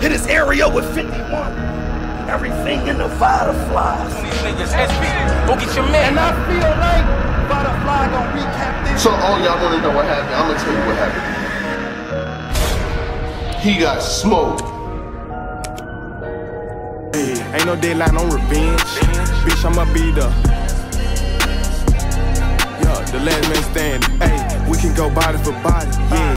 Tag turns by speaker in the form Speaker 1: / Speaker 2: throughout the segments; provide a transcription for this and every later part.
Speaker 1: Hit this area with 51. Everything in the fireflies.
Speaker 2: Go get your man.
Speaker 1: And I feel like Butterfly gonna recap this.
Speaker 3: So, all y'all want to know what happened? I'm gonna tell you what happened. He got smoked.
Speaker 4: Hey, ain't no deadline on revenge. Bitch, I'ma be the. Yeah, the last man standing. Hey, we can go body for body. Yeah.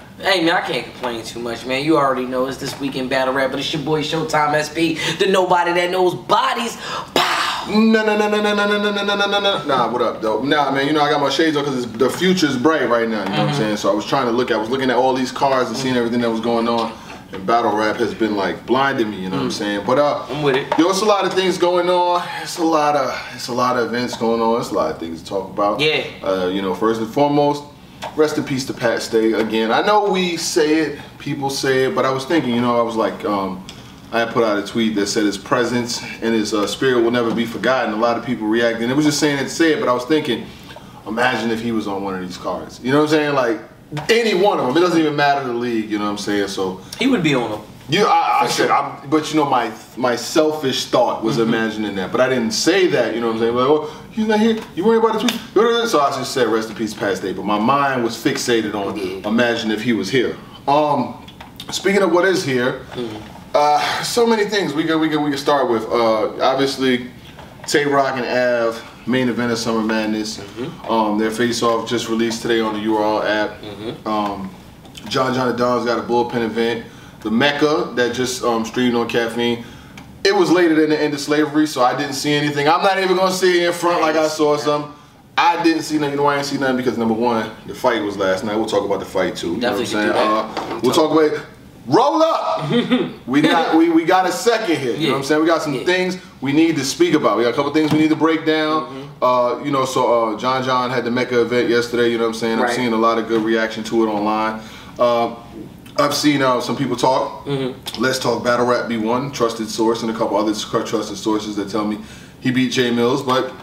Speaker 5: Hey man, I can't complain too much, man. You already know it's this weekend battle rap, but it's your boy Showtime SP, the nobody that knows bodies. Pow!
Speaker 3: No, no, no, no, no, no, no, no, no, no, no, no. Nah, what up, though? Nah, man, you know I got my shades on because the future's bright right now. You know what I'm saying? So I was trying to look. I was looking at all these cars and seeing everything that was going on. And battle rap has been like blinding me. You know what I'm saying? But uh,
Speaker 5: I'm with it.
Speaker 3: Yo, it's a lot of things going on. It's a lot of it's a lot of events going on. It's a lot of things to talk about.
Speaker 5: Yeah.
Speaker 3: Uh, you know, first and foremost, rest in peace to Pat Stay again. I know we say it, people say it, but I was thinking, you know, I was like, um, I had put out a tweet that said his presence and his uh, spirit will never be forgotten. A lot of people reacted. It was just saying it to say it, but I was thinking, imagine if he was on one of these cards. You know what I'm saying? Like any one of them. It doesn't even matter the league. You know what I'm saying? So.
Speaker 5: He would be on them.
Speaker 3: You, I, I said, I'm, but you know, my my selfish thought was imagining that, but I didn't say that. You know what I'm saying? Like, oh, he's not here. You worry about the tweet? So I just said, rest in peace, Pat Stay. But my mind was fixated on imagine if he was here. Um, speaking of what is here, uh, so many things we can we can we can start with. Uh, obviously, Tay Roc and Ave main event of Summer Madness. Um, their face off just released today on the URL app. Um, John John the Don's got a bullpen event. The Mecca that just um, streamed on caffeine. It was later than the end of slavery, so I didn't see anything. I'm not even gonna sit in front like I saw some. I didn't see nothing. You know why I didn't see nothing? Because number one, the fight was last night. We'll talk about the fight too. You
Speaker 5: Definitely
Speaker 3: know what I'm saying? Uh, we'll talk about it. Roll up. we got we, we got a second here. You know what I'm saying? We got some
Speaker 5: Yeah.
Speaker 3: things we need to speak about. We got a couple things we need to break down.
Speaker 5: Mm-hmm.
Speaker 3: Uh, you know, so uh, John John had the Mecca event yesterday. You know what I'm saying?
Speaker 5: I'm
Speaker 3: seeing a lot of good reaction to it online. Uh, I've seen uh, some people talk.
Speaker 5: Mm-hmm.
Speaker 3: Let's talk battle rap B1, trusted source, and a couple other trusted sources that tell me he beat Jay Mills, but.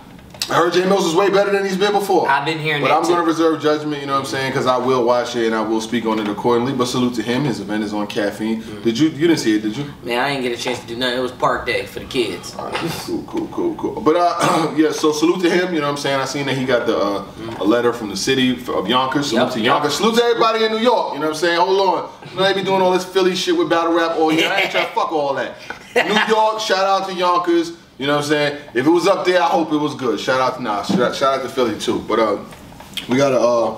Speaker 3: I heard Jay Mills is way better than he's been before.
Speaker 5: I've been hearing
Speaker 3: But I'm going to reserve judgment, you know what I'm saying? Because I will watch it and I will speak on it accordingly. But salute to him. His event is on caffeine.
Speaker 5: Mm-hmm.
Speaker 3: Did you? You didn't see it, did you?
Speaker 5: Man, I didn't get a chance to do nothing. It was park day for the kids.
Speaker 3: Cool, cool, cool, cool. But uh, yeah, so salute to him. You know what I'm saying? I seen that he got the uh, a letter from the city of Yonkers. Salute
Speaker 5: Yep,
Speaker 3: to. Yonkers. Salute to everybody in New York. You know what I'm saying? Hold on. You know, they be doing all this Philly shit with battle rap all year. I ain't trying to fuck all that. New York, shout out to Yonkers. You know what I'm saying? If it was up there, I hope it was good. Shout out to nah, shout, shout out to Philly too. But uh, we gotta uh,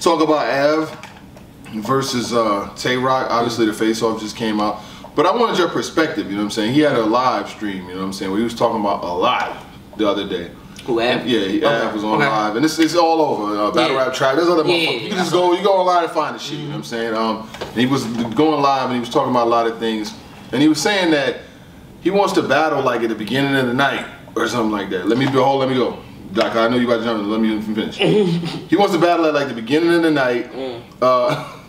Speaker 3: talk about Ave versus uh, Tay Roc. Obviously, the face off just came out. But I wanted your perspective, you know what I'm saying? He had a live stream, you know what I'm saying, where he was talking about a lot the other day.
Speaker 5: Who Ave?
Speaker 3: Yeah, he,
Speaker 5: Okay,
Speaker 3: Ave was on
Speaker 5: okay.
Speaker 3: live, and it's, it's all over. Uh, Battle
Speaker 5: Yeah.
Speaker 3: Rap Tribe. There's other
Speaker 5: Yeah,
Speaker 3: motherfuckers. You can just go, you go online and find the shit. You know what I'm saying? Um, and he was going live, and he was talking about a lot of things, and he was saying that he wants to battle like at the beginning of the night or something like that. Let me be hold. Let me go. Doc, I know you about to jump in. Let me finish. he wants to battle at like the beginning of the night. Mm. Uh,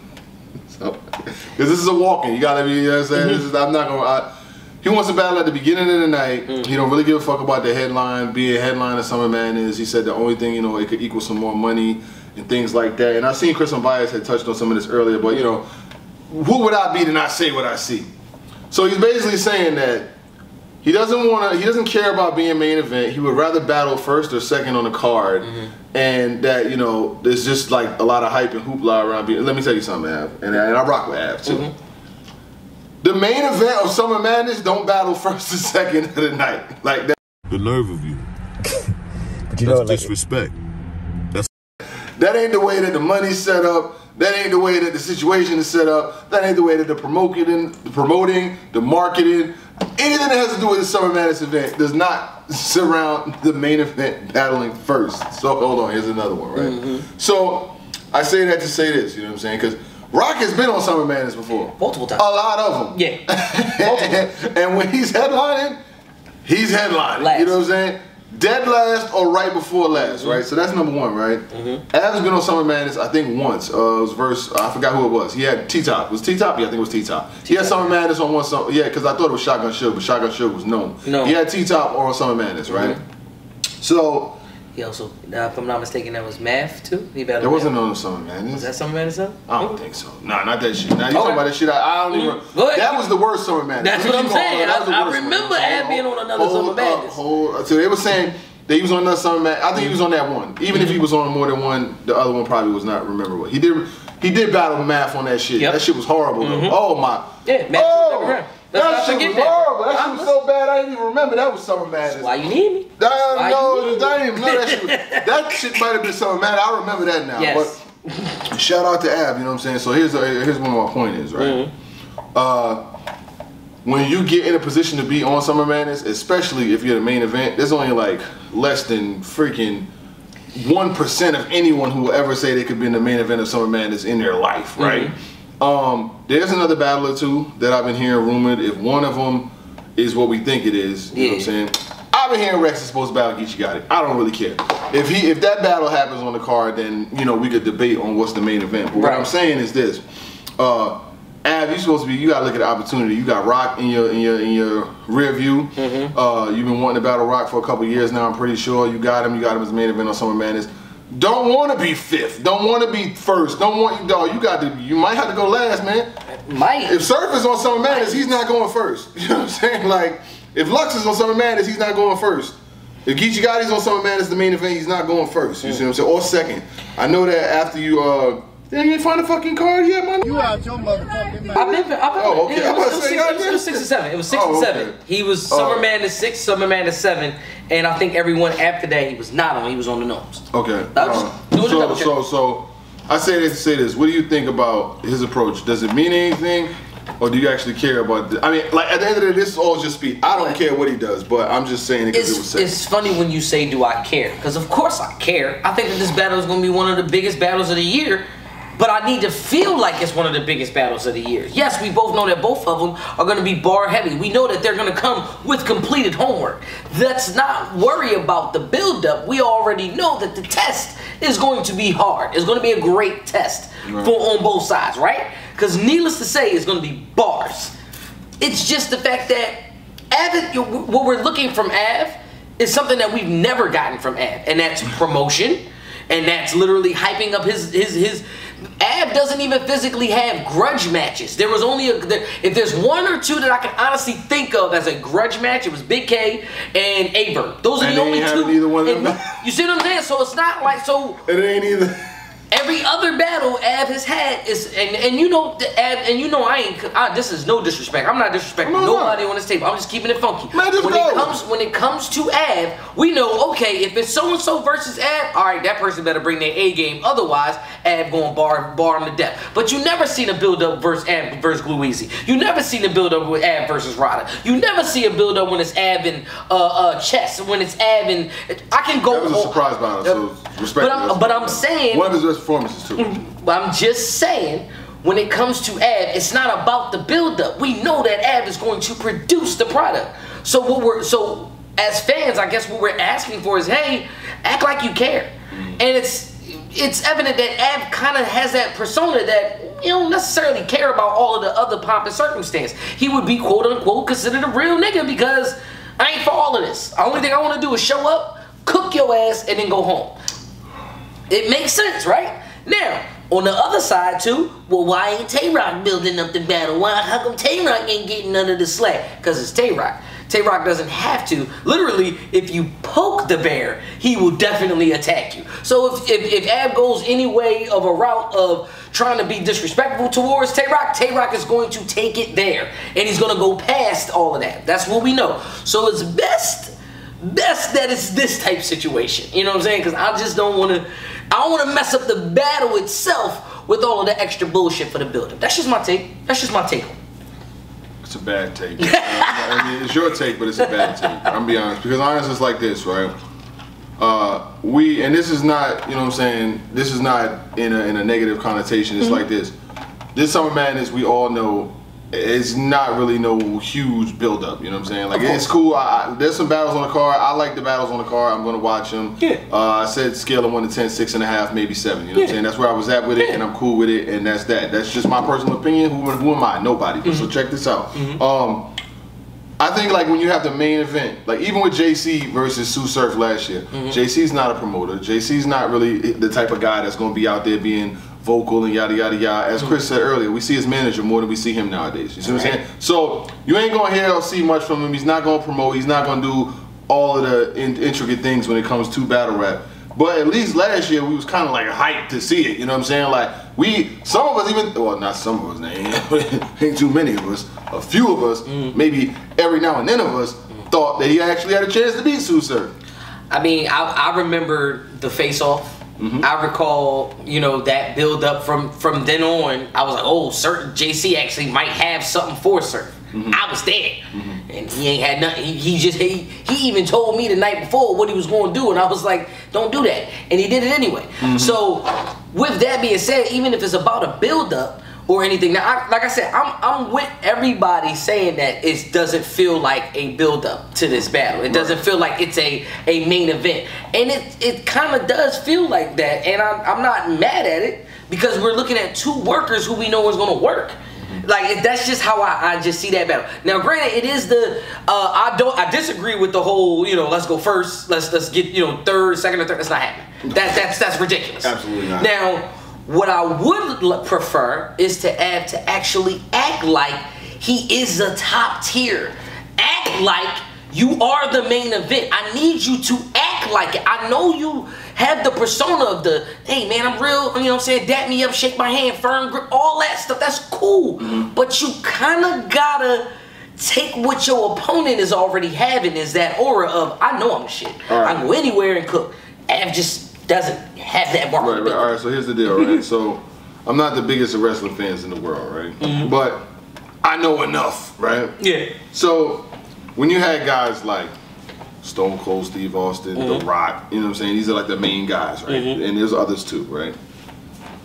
Speaker 3: because this is a walking. You gotta be. You know what I'm saying? This is. Mm-hmm. I'm not gonna. I, he wants to battle at the beginning of the night. Mm. He don't really give a fuck about the headline, being a headline of Summer Madness. He said the only thing, you know, it could equal some more money and things like that. And I seen Chris and Bias had touched on some of this earlier, but you know, who would I be to not say what I see? So he's basically saying that he doesn't want to. He doesn't care about being main event. He would rather battle first or second on the card, mm-hmm. and that you know there's just like a lot of hype and hoopla around. Being, let me tell you something, Ave, and, and I rock with Ave too. Mm-hmm. The main event of Summer Madness don't battle first or second of the night like that.
Speaker 6: The nerve of you.
Speaker 7: But you know,
Speaker 6: That's
Speaker 7: like,
Speaker 6: disrespect.
Speaker 3: That's that ain't the way that the money's set up. That ain't the way that the situation is set up. That ain't the way that the promoting, the promoting, the marketing, anything that has to do with the Summer Madness event does not surround the main event battling first. So hold on, here's another one, right? Mm-hmm. So I say that to say this, you know what I'm saying? Because Rock has been on Summer Madness before.
Speaker 5: Multiple times.
Speaker 3: A lot of them.
Speaker 5: Yeah.
Speaker 3: and when he's headlining, he's headlining.
Speaker 5: Last.
Speaker 3: You know what I'm saying? Dead last or right before last, right? So that's number one, right?
Speaker 5: Mm-hmm.
Speaker 3: Ave's been on Summer Madness, I think once. Uh, it was verse, I forgot who it was. He had T Top. Was T Top? Yeah, I think it was T Top. He had Summer Madness on one song. Yeah, because I thought it was Shotgun Suge, but Shotgun Suge was known.
Speaker 5: No.
Speaker 3: He had T Top on Summer Madness, right? So
Speaker 5: He also, uh, if I'm not mistaken, that was Math too. He battled.
Speaker 3: there wasn't no Summer Madness.
Speaker 5: Was that something Madness? though?
Speaker 3: I don't think so. Nah, not that shit. Nah, you talking about that shit? I, I don't even.
Speaker 5: Mhm. Go ahead.
Speaker 3: That was the worst Summer Madness.
Speaker 5: That's what I'm saying. I- I remember
Speaker 3: Hold
Speaker 5: Ave being on another Summer
Speaker 3: up,
Speaker 5: Madness.
Speaker 3: hold. So they were saying that he was on another Summer Madness. I think he was on that one. Even if he was on more than one, the other one probably was not rememberable. He did. He did battle Math on that shit.
Speaker 5: Yep.
Speaker 3: That shit was horrible though. Oh my.
Speaker 5: Yeah, Math
Speaker 3: oh,
Speaker 5: was never around. Let's
Speaker 3: that shit was horrible. That shit was so bad. I didn't even remember that was Summer Madness.
Speaker 5: Why you need me?
Speaker 3: That,
Speaker 5: Why
Speaker 3: no, I didn't even know that shit. That shit might have been summer madness. I remember that now.
Speaker 5: Yes.
Speaker 3: But shout out to Ave, you know what I'm saying? So here's here's what my point is, right? Uh, when you get in a position to be on Summer Madness, especially if you're the main event, there's only like less than freaking one percent of anyone who will ever say they could be in the main event of Summer Madness in their life, right? Um, there's another battle or two that I've been hearing rumored. If one of them is what we think it is, you know what I'm saying? I've been hearing Rex is supposed to battle Geechi Gotti. I don't really care. If he if that battle happens on the card, then you know we could debate on what's the main event. But what I'm saying is this: uh, Ave, you're supposed to be. You gotta look at the opportunity. You got Rock in your in your in your rear view.
Speaker 5: Mm-hmm.
Speaker 3: Uh, you've been wanting to battle Rock for a couple years now. I'm pretty sure you got him. You got him as main event on Summer Madness. Don't want to be fifth. Don't want to be first. Don't want you. Dog, you got to. You might have to go last, man.
Speaker 5: Might.
Speaker 3: If Surf is on Summer Madness, he's not going first. You know what I'm saying? Like, if Lux is on Summer Madness, he's not going first. If Geechi Gotti's on Summer Madness, the main event, he's not going first. You see what I'm saying? Or second. I know that after you, uh, Damn, you ain't find a fucking card yet, man.
Speaker 6: You out your motherfucking mind.
Speaker 5: I've been, I've been.
Speaker 3: Oh, okay.
Speaker 5: Yeah,
Speaker 3: I'm
Speaker 5: it, was,
Speaker 3: about to
Speaker 5: it, was
Speaker 3: say,
Speaker 5: six, it, was, it was six and seven. It was six
Speaker 3: Oh,
Speaker 5: and
Speaker 3: okay.
Speaker 5: seven. He was
Speaker 3: Oh.
Speaker 5: Summer Madness six, Summer Madness seven, and I think everyone after that he was not on. He was on the gnomes.
Speaker 3: Okay. Uh,
Speaker 5: doing a
Speaker 3: so, so, so, I say this to say this. What do you think about his approach? Does it mean anything, or do you actually care about? The, I mean, like at the end of the day, this is all just speed. I don't
Speaker 5: What?
Speaker 3: care what he does, but I'm just saying it because it was
Speaker 5: It's,
Speaker 3: said.
Speaker 5: it's funny when you say, "Do I care?" Because of course I care. I think that this battle is going to be one of the biggest battles of the year. But I need to feel like it's one of the biggest battles of the year. Yes, we both know that both of them are going to be bar heavy. We know that they're going to come with completed homework. Let's not worry about the buildup. We already know that the test is going to be hard. It's going to be a great test for on both sides, right? Because needless to say, it's going to be bars. It's just the fact that Ave, what we're looking from Ave is something that we've never gotten from Ave, and that's promotion, and that's literally hyping up his his his. Ave doesn't even physically have grudge matches. There was only a there, if there's one or two that I can honestly think of as a grudge match, it was Bigg K and Aber. Those are
Speaker 3: And
Speaker 5: the only two.
Speaker 3: one of them.
Speaker 5: You see what I'm saying? So it's not like so.
Speaker 3: it ain't either.
Speaker 5: Every other battle Ave has had is, and, and you know, the Ave, and you know, I ain't. I, this is no disrespect. I'm not disrespecting
Speaker 3: No, no.
Speaker 5: nobody on this table. I'm just keeping it funky.
Speaker 3: Man,
Speaker 5: when
Speaker 3: go.
Speaker 5: it comes when it comes to Ave, we know okay if it's so and so versus Ave, all right, that person better bring their A game. Otherwise, Ave going bar bar him to death. But you never seen a build up versus Ave versus Gluezy. You never seen a build up with Ave versus Rada. You never see a build up when it's Ave and uh, uh, Chess. When it's Ave and I can go.
Speaker 3: That was a
Speaker 5: on-
Speaker 3: surprise battle, so respect.
Speaker 5: But I'm, but I'm saying
Speaker 3: one of his best performances too.
Speaker 5: Mm, but I'm just saying, when it comes to Ave, it's not about the buildup. We know that Ave is going to produce the product. So what we're so as fans, I guess what we're asking for is, hey, act like you care. Mm. And it's it's evident that Ave kind of has that persona that you don't necessarily care about all of the other pomp and circumstance. He would be quote unquote considered a real nigga because I ain't for all of this. The only thing I want to do is show up, cook your ass, and then go home. It makes sense, right? Now, on the other side too, well, why ain't Tay Roc building up the battle? Why? How come Tay Roc ain't getting none of the slack? Because it's Tay Roc. Tay Roc doesn't have to. Literally, if you poke the bear, he will definitely attack you. So if if, if Ave goes any way of a route of trying to be disrespectful towards Tay Roc, Tay Roc is going to take it there, and he's gonna go past all of that. That's what we know. So it's best best that it's this type situation. You know what I'm saying? Because I just don't want to. I don't want to mess up the battle itself with all of the extra bullshit for the buildup. That's just my take. That's just my take.
Speaker 3: It's a bad take. I mean, it's your take, but it's a bad take. I'm gonna be honest because honest, it's like this, right? Uh, we and this is not, you know, what I'm saying. This is not in a in a negative connotation. It's like this. this Summer Madness, we all know, it's not really no huge build up. You know what I'm saying? Like it's cool. I, I, there's some battles on the card. I like the battles on the card. I'm gonna watch them.
Speaker 5: Yeah.
Speaker 3: Uh, I said scale of one to 10, six and a half, maybe seven. You know what I'm saying? That's where I was at with it,
Speaker 5: Yeah.
Speaker 3: and I'm cool with it, and that's that. That's just my personal opinion. Who, who am I? Nobody.
Speaker 5: Mm-hmm.
Speaker 3: So check this out. Um, I think like when you have the main event, like even with JC versus Tsu Surf last year,
Speaker 5: Mm-hmm.
Speaker 3: JC's not a promoter. JC's not really the type of guy that's going to be out there being vocal and yada yada yada. As Chris said earlier, we see his manager more than we see him nowadays. You see what I'm saying? So you ain't going to hear or see much from him. He's not going to promote. He's not going to do all of the in- intricate things when it comes to battle rap. But at least last year we was kind of like hyped to see it. You know what I'm saying? Like we, some of us even, well, not some of us, ain't, ain't too many of us. A few of us, mm. maybe every now and then of us, thought that he actually had a chance to beat Tsu Surf.
Speaker 5: I mean, I, I remember the face off.
Speaker 3: Mm-hmm.
Speaker 5: I recall, you know, that build up from from then on. I was like, oh, certain JC actually might have something for Surf.
Speaker 3: Mm-hmm.
Speaker 5: I was there, and he ain't had nothing. He, he just he, he even told me the night before what he was going to do, and I was like, don't do that, and he did it anyway.
Speaker 3: Mm-hmm.
Speaker 5: So, with that being said, even if it's about a build up or anything, now I, like I said, I'm I'm with everybody saying that it doesn't feel like a build up to this battle. It doesn't feel like it's a a main event, and it it kind of does feel like that, and I'm I'm not mad at it because we're looking at two workers who we know is going to work. Like that's just how I, I just see that battle. Now, granted, it is the uh, I don't I disagree with the whole you know let's go first, let's let's get you know third, second, or third. That's not happening. That that's that's ridiculous.
Speaker 3: Absolutely not.
Speaker 5: Now, what I would prefer is to add to actually act like he is a top tier. Act like you are the main event. I need you to act like it. I know you have the persona of the, hey man, I'm real, you know what I'm saying? Dap me up, shake my hand, firm grip, all that stuff. That's cool. But you kind of gotta take what your opponent is already having is that aura of, I know I'm shit.
Speaker 3: Right.
Speaker 5: I can go anywhere and cook. Av just doesn't have that
Speaker 3: Right, right. All right. So here's the deal, right? so I'm not the biggest of wrestling fans in the world, right? But I know enough, right?
Speaker 5: Yeah.
Speaker 3: So when you had guys like Stone Cold Steve Austin,
Speaker 5: Mm-hmm.
Speaker 3: The Rock, you know what I'm saying? These are like the main guys, right? And there's others too, right?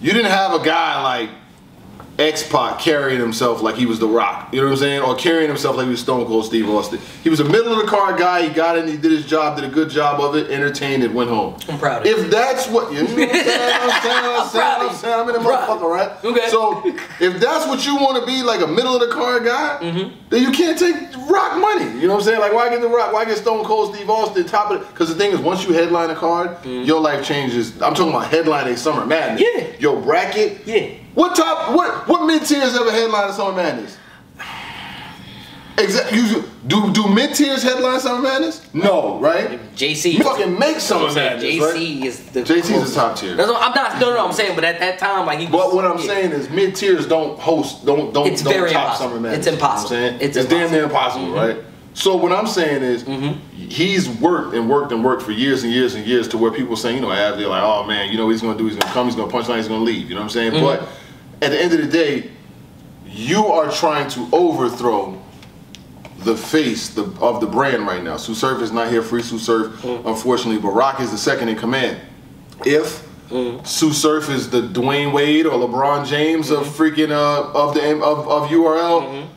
Speaker 3: You didn't have a guy like X Pac carrying himself like he was The Rock, you know what I'm saying? Or carrying himself like he was Stone Cold Steve Austin. He was a middle of the card guy. He got in, he did his job, did a good job of it, entertained, and went home.
Speaker 5: I'm proud of you.
Speaker 3: If that's what you know what I'm saying, I'm saying, I'm saying, I'm saying, I'm in the motherfucker, right?
Speaker 5: Okay.
Speaker 3: So if that's what you want to be, like a middle of the card guy,
Speaker 5: Mm-hmm.
Speaker 3: then you can't take Rock money. You know what I'm saying? Like why get the Rock? Why get Stone Cold Steve Austin top of it? Because the thing is, once you headline a card, your life changes. I'm talking about headlining Summer Madness.
Speaker 5: Mm-hmm. Yeah.
Speaker 3: Your bracket.
Speaker 5: Yeah.
Speaker 3: What top? What what mid tiers ever headline Summer Madness? Exactly. Do do mid tiers headline Summer Madness? No, right?
Speaker 5: JC.
Speaker 3: You fucking make Summer Madness,
Speaker 5: JC
Speaker 3: right?
Speaker 5: is the
Speaker 3: JC's a top tier.
Speaker 5: That's what, I'm not. No, no, I'm saying, but at that time, like he. Was,
Speaker 3: But what I'm
Speaker 5: yeah.
Speaker 3: saying is mid tiers don't host, don't don't
Speaker 5: It's
Speaker 3: don't
Speaker 5: very
Speaker 3: top
Speaker 5: impossible.
Speaker 3: Summer Madness.
Speaker 5: It's impossible.
Speaker 3: You know
Speaker 5: It's
Speaker 3: It's, damn near
Speaker 5: impossible.
Speaker 3: impossible, mm-hmm. right? So what I'm saying is mm-hmm. he's worked and worked and worked for years and years and years to where people saying, you know, they're like, oh man, you know what he's gonna do, he's gonna come, he's gonna punch line, he's gonna leave. You know what I'm saying? Mm-hmm. But at the end of the day, you are trying to overthrow the face the, of the brand right now. Tsu Surf is not here. Free Tsu Surf, mm. unfortunately. but Rock is the second in command. If mm. Tsu Surf is the Dwyane Wade or LeBron James of mm-hmm. freaking uh, of the of, of URL,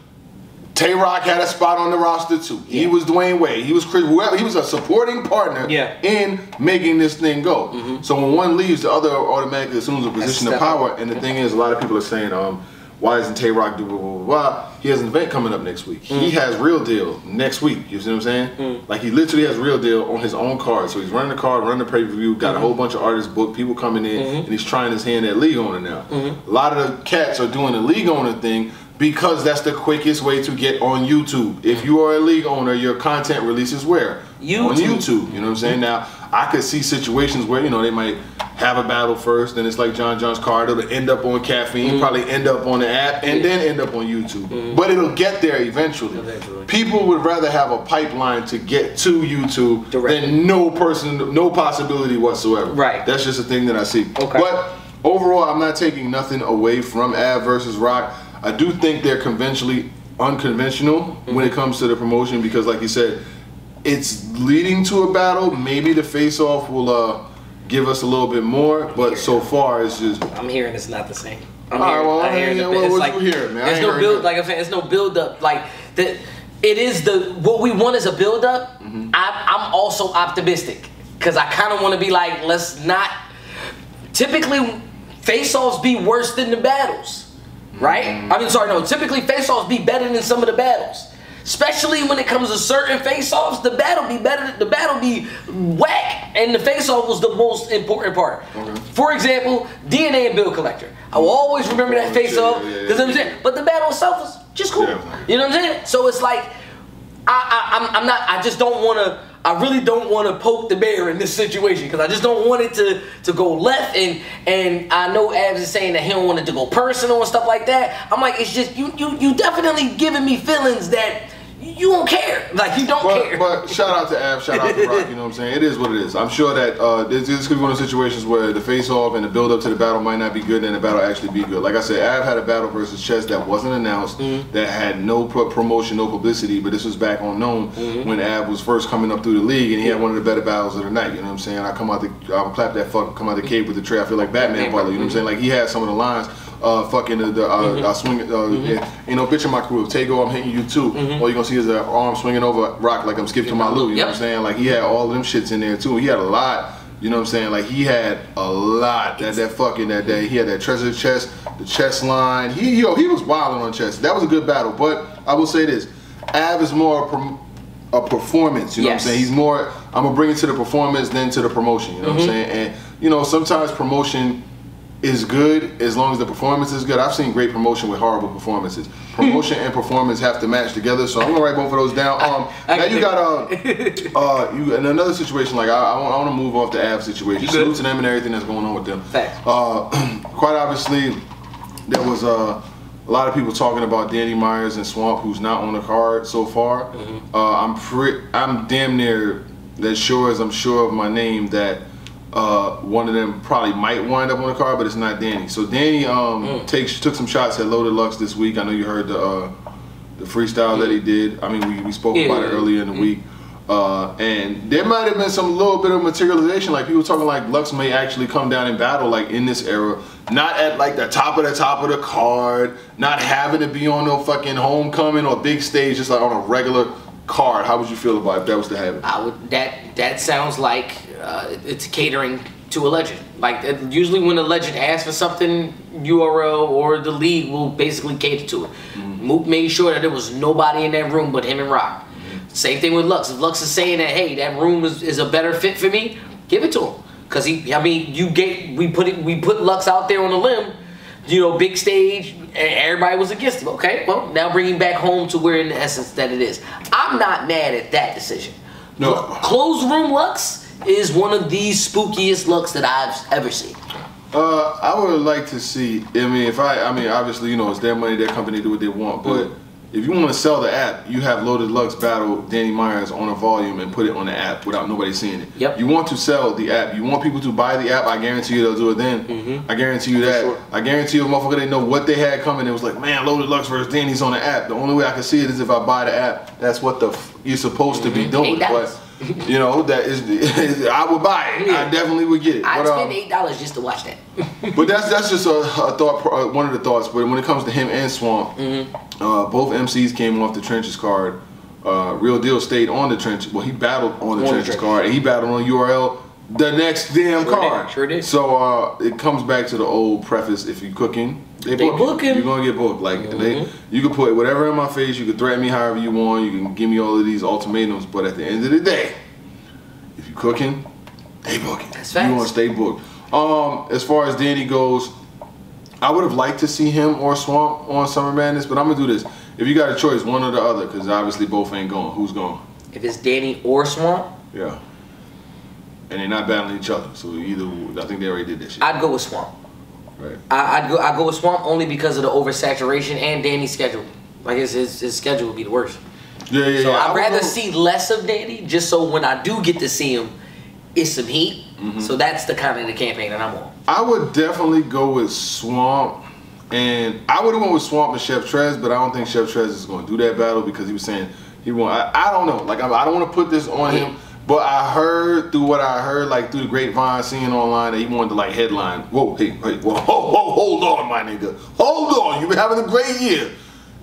Speaker 3: Tay Roc had a spot on the roster too. He was Dwyane Wade. He was Chris. Whoever, he was a supporting partner
Speaker 5: Yeah.
Speaker 3: in making this thing go. So when one leaves, the other automatically assumes a position of power. And the thing is, a lot of people are saying, um, why doesn't Tay Roc do blah, blah, blah, blah? He has an event coming up next week. He has Real Deal next week. You see what I'm saying? Like he literally has Real Deal on his own card. So he's running the card, running the pay per view, got a whole bunch of artists booked, people coming in, and he's trying his hand at league owner now. A lot of the cats are doing the league owner thing because that's the quickest way to get on YouTube. If you are a league owner, your content releases where? On
Speaker 5: YouTube.
Speaker 3: YouTube. You know what I'm saying? Now, I could see situations where, you know, they might have a battle first, then it's like John John's card, it'll end up on caffeine, mm-hmm. probably end up on the app, and then end up on YouTube. Mm-hmm. But it'll get there eventually.
Speaker 5: Eventually.
Speaker 3: People would rather have a pipeline to get to YouTube
Speaker 5: Direct.
Speaker 3: than no person, no possibility whatsoever.
Speaker 5: Right.
Speaker 3: That's just a thing that I see.
Speaker 5: Okay.
Speaker 3: But overall, I'm not taking nothing away from Ave versus Rock. I do think they're conventionally unconventional when it comes to the promotion because, like you said, it's leading to a battle. Maybe the face-off will uh, give us a little bit more, but so far it's just
Speaker 5: I'm hearing it's not the same. I'm
Speaker 3: All right,
Speaker 5: hearing,
Speaker 3: well,
Speaker 5: I'm hearing the,
Speaker 3: what-
Speaker 5: like,
Speaker 3: you hearing, man?
Speaker 5: There's no build,
Speaker 3: that.
Speaker 5: like I'm saying, it's no build up. Like the, it is the what we want is a build up.
Speaker 3: Mm-hmm.
Speaker 5: I, I'm also optimistic because I kind of want to be like, let's not. Typically, face-offs be worse than the battles, right? I mean, sorry, no. Typically, face-offs be better than some of the battles. Especially when it comes to certain face-offs, the battle be better. The battle be whack, and the face-off was the most important part. For example, DNA and Bill Collector. I will always remember that
Speaker 3: Oh,
Speaker 5: face-off
Speaker 3: yeah, yeah,
Speaker 5: because I'm saying. But the battle itself was just cool.
Speaker 3: Yeah.
Speaker 5: You know what I'm saying? So it's like, I, I I'm, I'm not. I just don't want to. I really don't want to poke the bear in this situation because I just don't want it to to go left. And and I know Abs is saying that he don't want it to go personal and stuff like that. I'm like, it's just you you you definitely giving me feelings that you don't care. Like you don't
Speaker 3: But,
Speaker 5: care.
Speaker 3: but shout out to Ave, shout out to Rock. You know what I'm saying? It is what it is. I'm sure that uh, this, this could be one of those situations where the face off and the build up to the battle might not be good, and the battle actually be good. Like I said, Ave had a battle versus Chess that wasn't announced,
Speaker 5: Mm-hmm.
Speaker 3: that had no pro- promotion, no publicity. But this was back on known
Speaker 5: Mm-hmm.
Speaker 3: when Ave was first coming up through the league, and he had one of the better battles of the night. You know what I'm saying? I come out the, I clap that fuck, come out the cave with the tray. I feel like Batman Butler. You know what I'm saying? Like he had some of the lines. Uh, fucking the, the uh,
Speaker 5: Mm-hmm.
Speaker 3: I swing, uh, yeah, ain't no bitch in my crew. Tego, I'm hitting you too.
Speaker 5: Mm-hmm.
Speaker 3: All you gonna see is the arm swinging over rock like I'm skipping to my Lou. You know what I'm saying? Like he had all of them shits in there too. He had a lot. You know what I'm saying? Like he had a lot that that fucking that day. He had that treasure chest, the chest line. He yo he was wilding on chest. That was a good battle. But I will say this, Ave is more a, prom- a performance. You know
Speaker 5: Yes.
Speaker 3: what I'm saying? He's more. I'm gonna bring it to the performance than to the promotion. You know what I'm saying? And you know sometimes promotion is good as long as the performance is good. I've seen great promotion with horrible performances. Promotion and performance have to match together. So I'm gonna write both of those down. Um,
Speaker 5: I
Speaker 3: now you got uh, uh, you in another situation like I, I want, I to move off the Ave situation. Salute to them and everything that's going on with them.
Speaker 5: Facts.
Speaker 3: Uh, quite obviously, there was uh, a lot of people talking about Danny Myers and Swamp, who's not on the card so far.
Speaker 5: Mm-hmm.
Speaker 3: Uh, I'm pre- I'm damn near as sure as I'm sure of my name that uh, one of them probably might wind up on the card, but it's not Danny. So Danny um,
Speaker 5: Mm.
Speaker 3: takes took some shots at Loaded Lux this week. I know you heard the uh, the freestyle that he did. I mean, we, we spoke
Speaker 5: Yeah,
Speaker 3: about it earlier in the week. Uh, and there might have been some little bit of materialization, like people talking like Lux may actually come down in battle, like in this era, not at like the top of the top of the card, not having to be on no fucking homecoming or big stage, just like on a regular card. How would you feel about if that was to happen?
Speaker 5: I would that that sounds like uh, it's catering to a legend. Like uh, usually when a legend asks for something, URL or the league will basically cater to it. Mook made sure that there was nobody in that room but him and Rock. Same thing with Lux. If Lux is saying that, hey, that room is, is a better fit for me, give it to him. Cause he, I mean, you get we put it, we put Lux out there on the limb, you know, big stage, and everybody was against him. Okay, well now bringing back home to where in the essence that it is. I'm not mad at that decision.
Speaker 3: No.
Speaker 5: Closed room Lux is one of the spookiest looks that I've ever seen.
Speaker 3: Uh, I would like to see. I mean, if I, I mean, obviously, you know, it's their money, their company do what they want. But if you want to sell the app, you have Loaded Lux battle Danny Myers on a volume and put it on the app without nobody seeing it.
Speaker 5: Yep.
Speaker 3: You want to sell the app. You want people to buy the app. I guarantee you they'll do it then. Mm-hmm. I guarantee you that.
Speaker 5: sure.
Speaker 3: I guarantee you, a motherfucker didn't know what they had coming. It was like, man, Loaded Lux versus Danny's on the app. The only way I can see it is if I buy the app. That's what the f- you're supposed to be doing.
Speaker 5: Eight dollars.
Speaker 3: But you know, that is, I would buy it. I definitely would get it.
Speaker 5: I'd
Speaker 3: But, um,
Speaker 5: eight dollars just to watch that.
Speaker 3: but that's that's just a, a thought, uh, one of the thoughts. But when it comes to him and Swamp, uh, both MCs came off the trenches card. Uh, Real Deal stayed on the trenches. Well, he battled on the
Speaker 5: On the
Speaker 3: trenches
Speaker 5: trenches.
Speaker 3: card, and he battled on URL the next damn
Speaker 5: Sure did,
Speaker 3: card.
Speaker 5: sure did.
Speaker 3: So uh, it comes back to the old preface: if you're cooking, they,
Speaker 5: They
Speaker 3: book
Speaker 5: booking.
Speaker 3: You're gonna get booked. Like they, you can put whatever in my face. You can threaten me however you want. You can give me all of these ultimatums. But at the end of the day, if you cooking, they booking.
Speaker 5: That's
Speaker 3: You want to stay booked. Um, as far as Danny goes, I would have liked to see him or Swamp on Summer Madness, but I'm gonna do this. If you got a choice, one or the other, because obviously both ain't going. Who's going?
Speaker 5: If it's Danny or Swamp,
Speaker 3: Yeah. And they're not battling each other, so either I think they already did that shit.
Speaker 5: I'd go with Swamp.
Speaker 3: Right.
Speaker 5: I, I'd go. I go with Swamp only because of the oversaturation and Danny's schedule. Like his his, his schedule would be the worst.
Speaker 3: Yeah, yeah,
Speaker 5: So
Speaker 3: yeah.
Speaker 5: I'd rather see less of Danny, just so when I do get to see him, it's some heat.
Speaker 3: Mm-hmm.
Speaker 5: So that's the kind of the campaign that I'm on.
Speaker 3: I would definitely go with Swamp, and I would have went with Swamp and Chef Trez, but I don't think Chef Trez is going to do that battle because he was saying he want. I, I don't know. Like I, I don't want to put this on him But I heard through what I heard, like through the grapevine, seeing online, that he wanted to like headline. Whoa, hey, hey, whoa, whoa, whoa, hold on, my nigga. Hold on, you've been having a great year.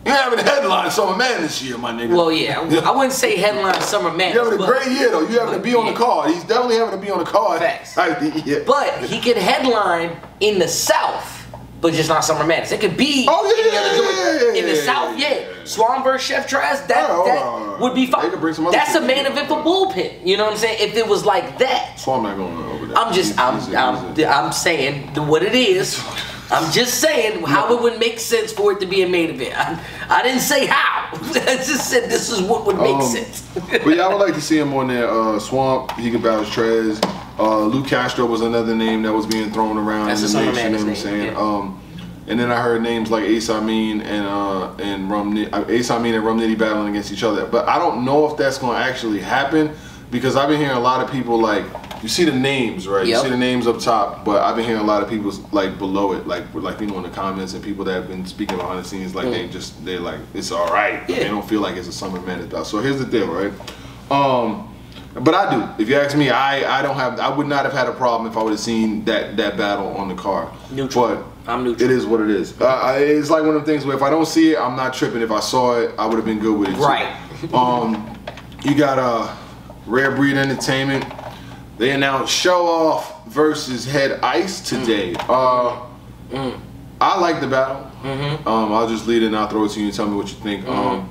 Speaker 3: You're having a headline Summer Madness this year, my nigga.
Speaker 5: Well, yeah, I wouldn't say headline Summer Madness.
Speaker 3: You're having a great year though. You having to be on the card. He's definitely having to be on the card.
Speaker 5: Facts.
Speaker 3: yeah.
Speaker 5: But he could headline in the South, but just not Summer Madness. It could be
Speaker 3: Oh, yeah,
Speaker 5: any other joint.
Speaker 3: yeah,
Speaker 5: in the South,
Speaker 3: yeah,
Speaker 5: yeah.
Speaker 3: yeah.
Speaker 5: Swamp versus Chef Trez, that that would be fine.
Speaker 3: bring some
Speaker 5: That's a main event for bullpen. You know what I'm saying? If it was like that,
Speaker 3: so I'm not going over that.
Speaker 5: I'm just I'm I'm, I'm saying what it is. I'm just saying how it would make sense for it to be a main event. I, I didn't say how. I just said this is what would make
Speaker 3: Um,
Speaker 5: sense.
Speaker 3: but yeah, I would like to see him on there. Uh, Swamp, he could battle Trez. Uh, Lou Castro was another name that was being thrown around
Speaker 5: That's
Speaker 3: in the mix. You know what I'm
Speaker 5: name,
Speaker 3: saying?
Speaker 5: yeah.
Speaker 3: Um, and then I heard names like Ace Amin and uh, and Rum uh, Ace Amin and Rum Nitty battling against each other. But I don't know if that's going to actually happen because I've been hearing a lot of people like you see the names right. You see the names up top, but I've been hearing a lot of people like below it, like like you know in the comments and people that have been speaking behind the scenes, like they just they're like it's all right.
Speaker 5: Mm. Yeah.
Speaker 3: They don't feel like it's a summer battle. So here's the deal, right? Um, but I do. If you ask me, I I don't have. I would not have had a problem if I would have seen that that battle on the card.
Speaker 5: Neutral.
Speaker 3: But
Speaker 5: I'm neutral.
Speaker 3: It is what it is. Uh, it's like one of the things where if I don't see it, I'm not tripping. If I saw it, I would have been good with it.
Speaker 5: Right.
Speaker 3: Um, you got uh, Rare Breed Entertainment. They announced Show Off versus Head Ice today. Uh, I like the battle.
Speaker 5: Mm-hmm.
Speaker 3: Um, I'll just lead it and I'll throw it to you and tell me what you think. Um,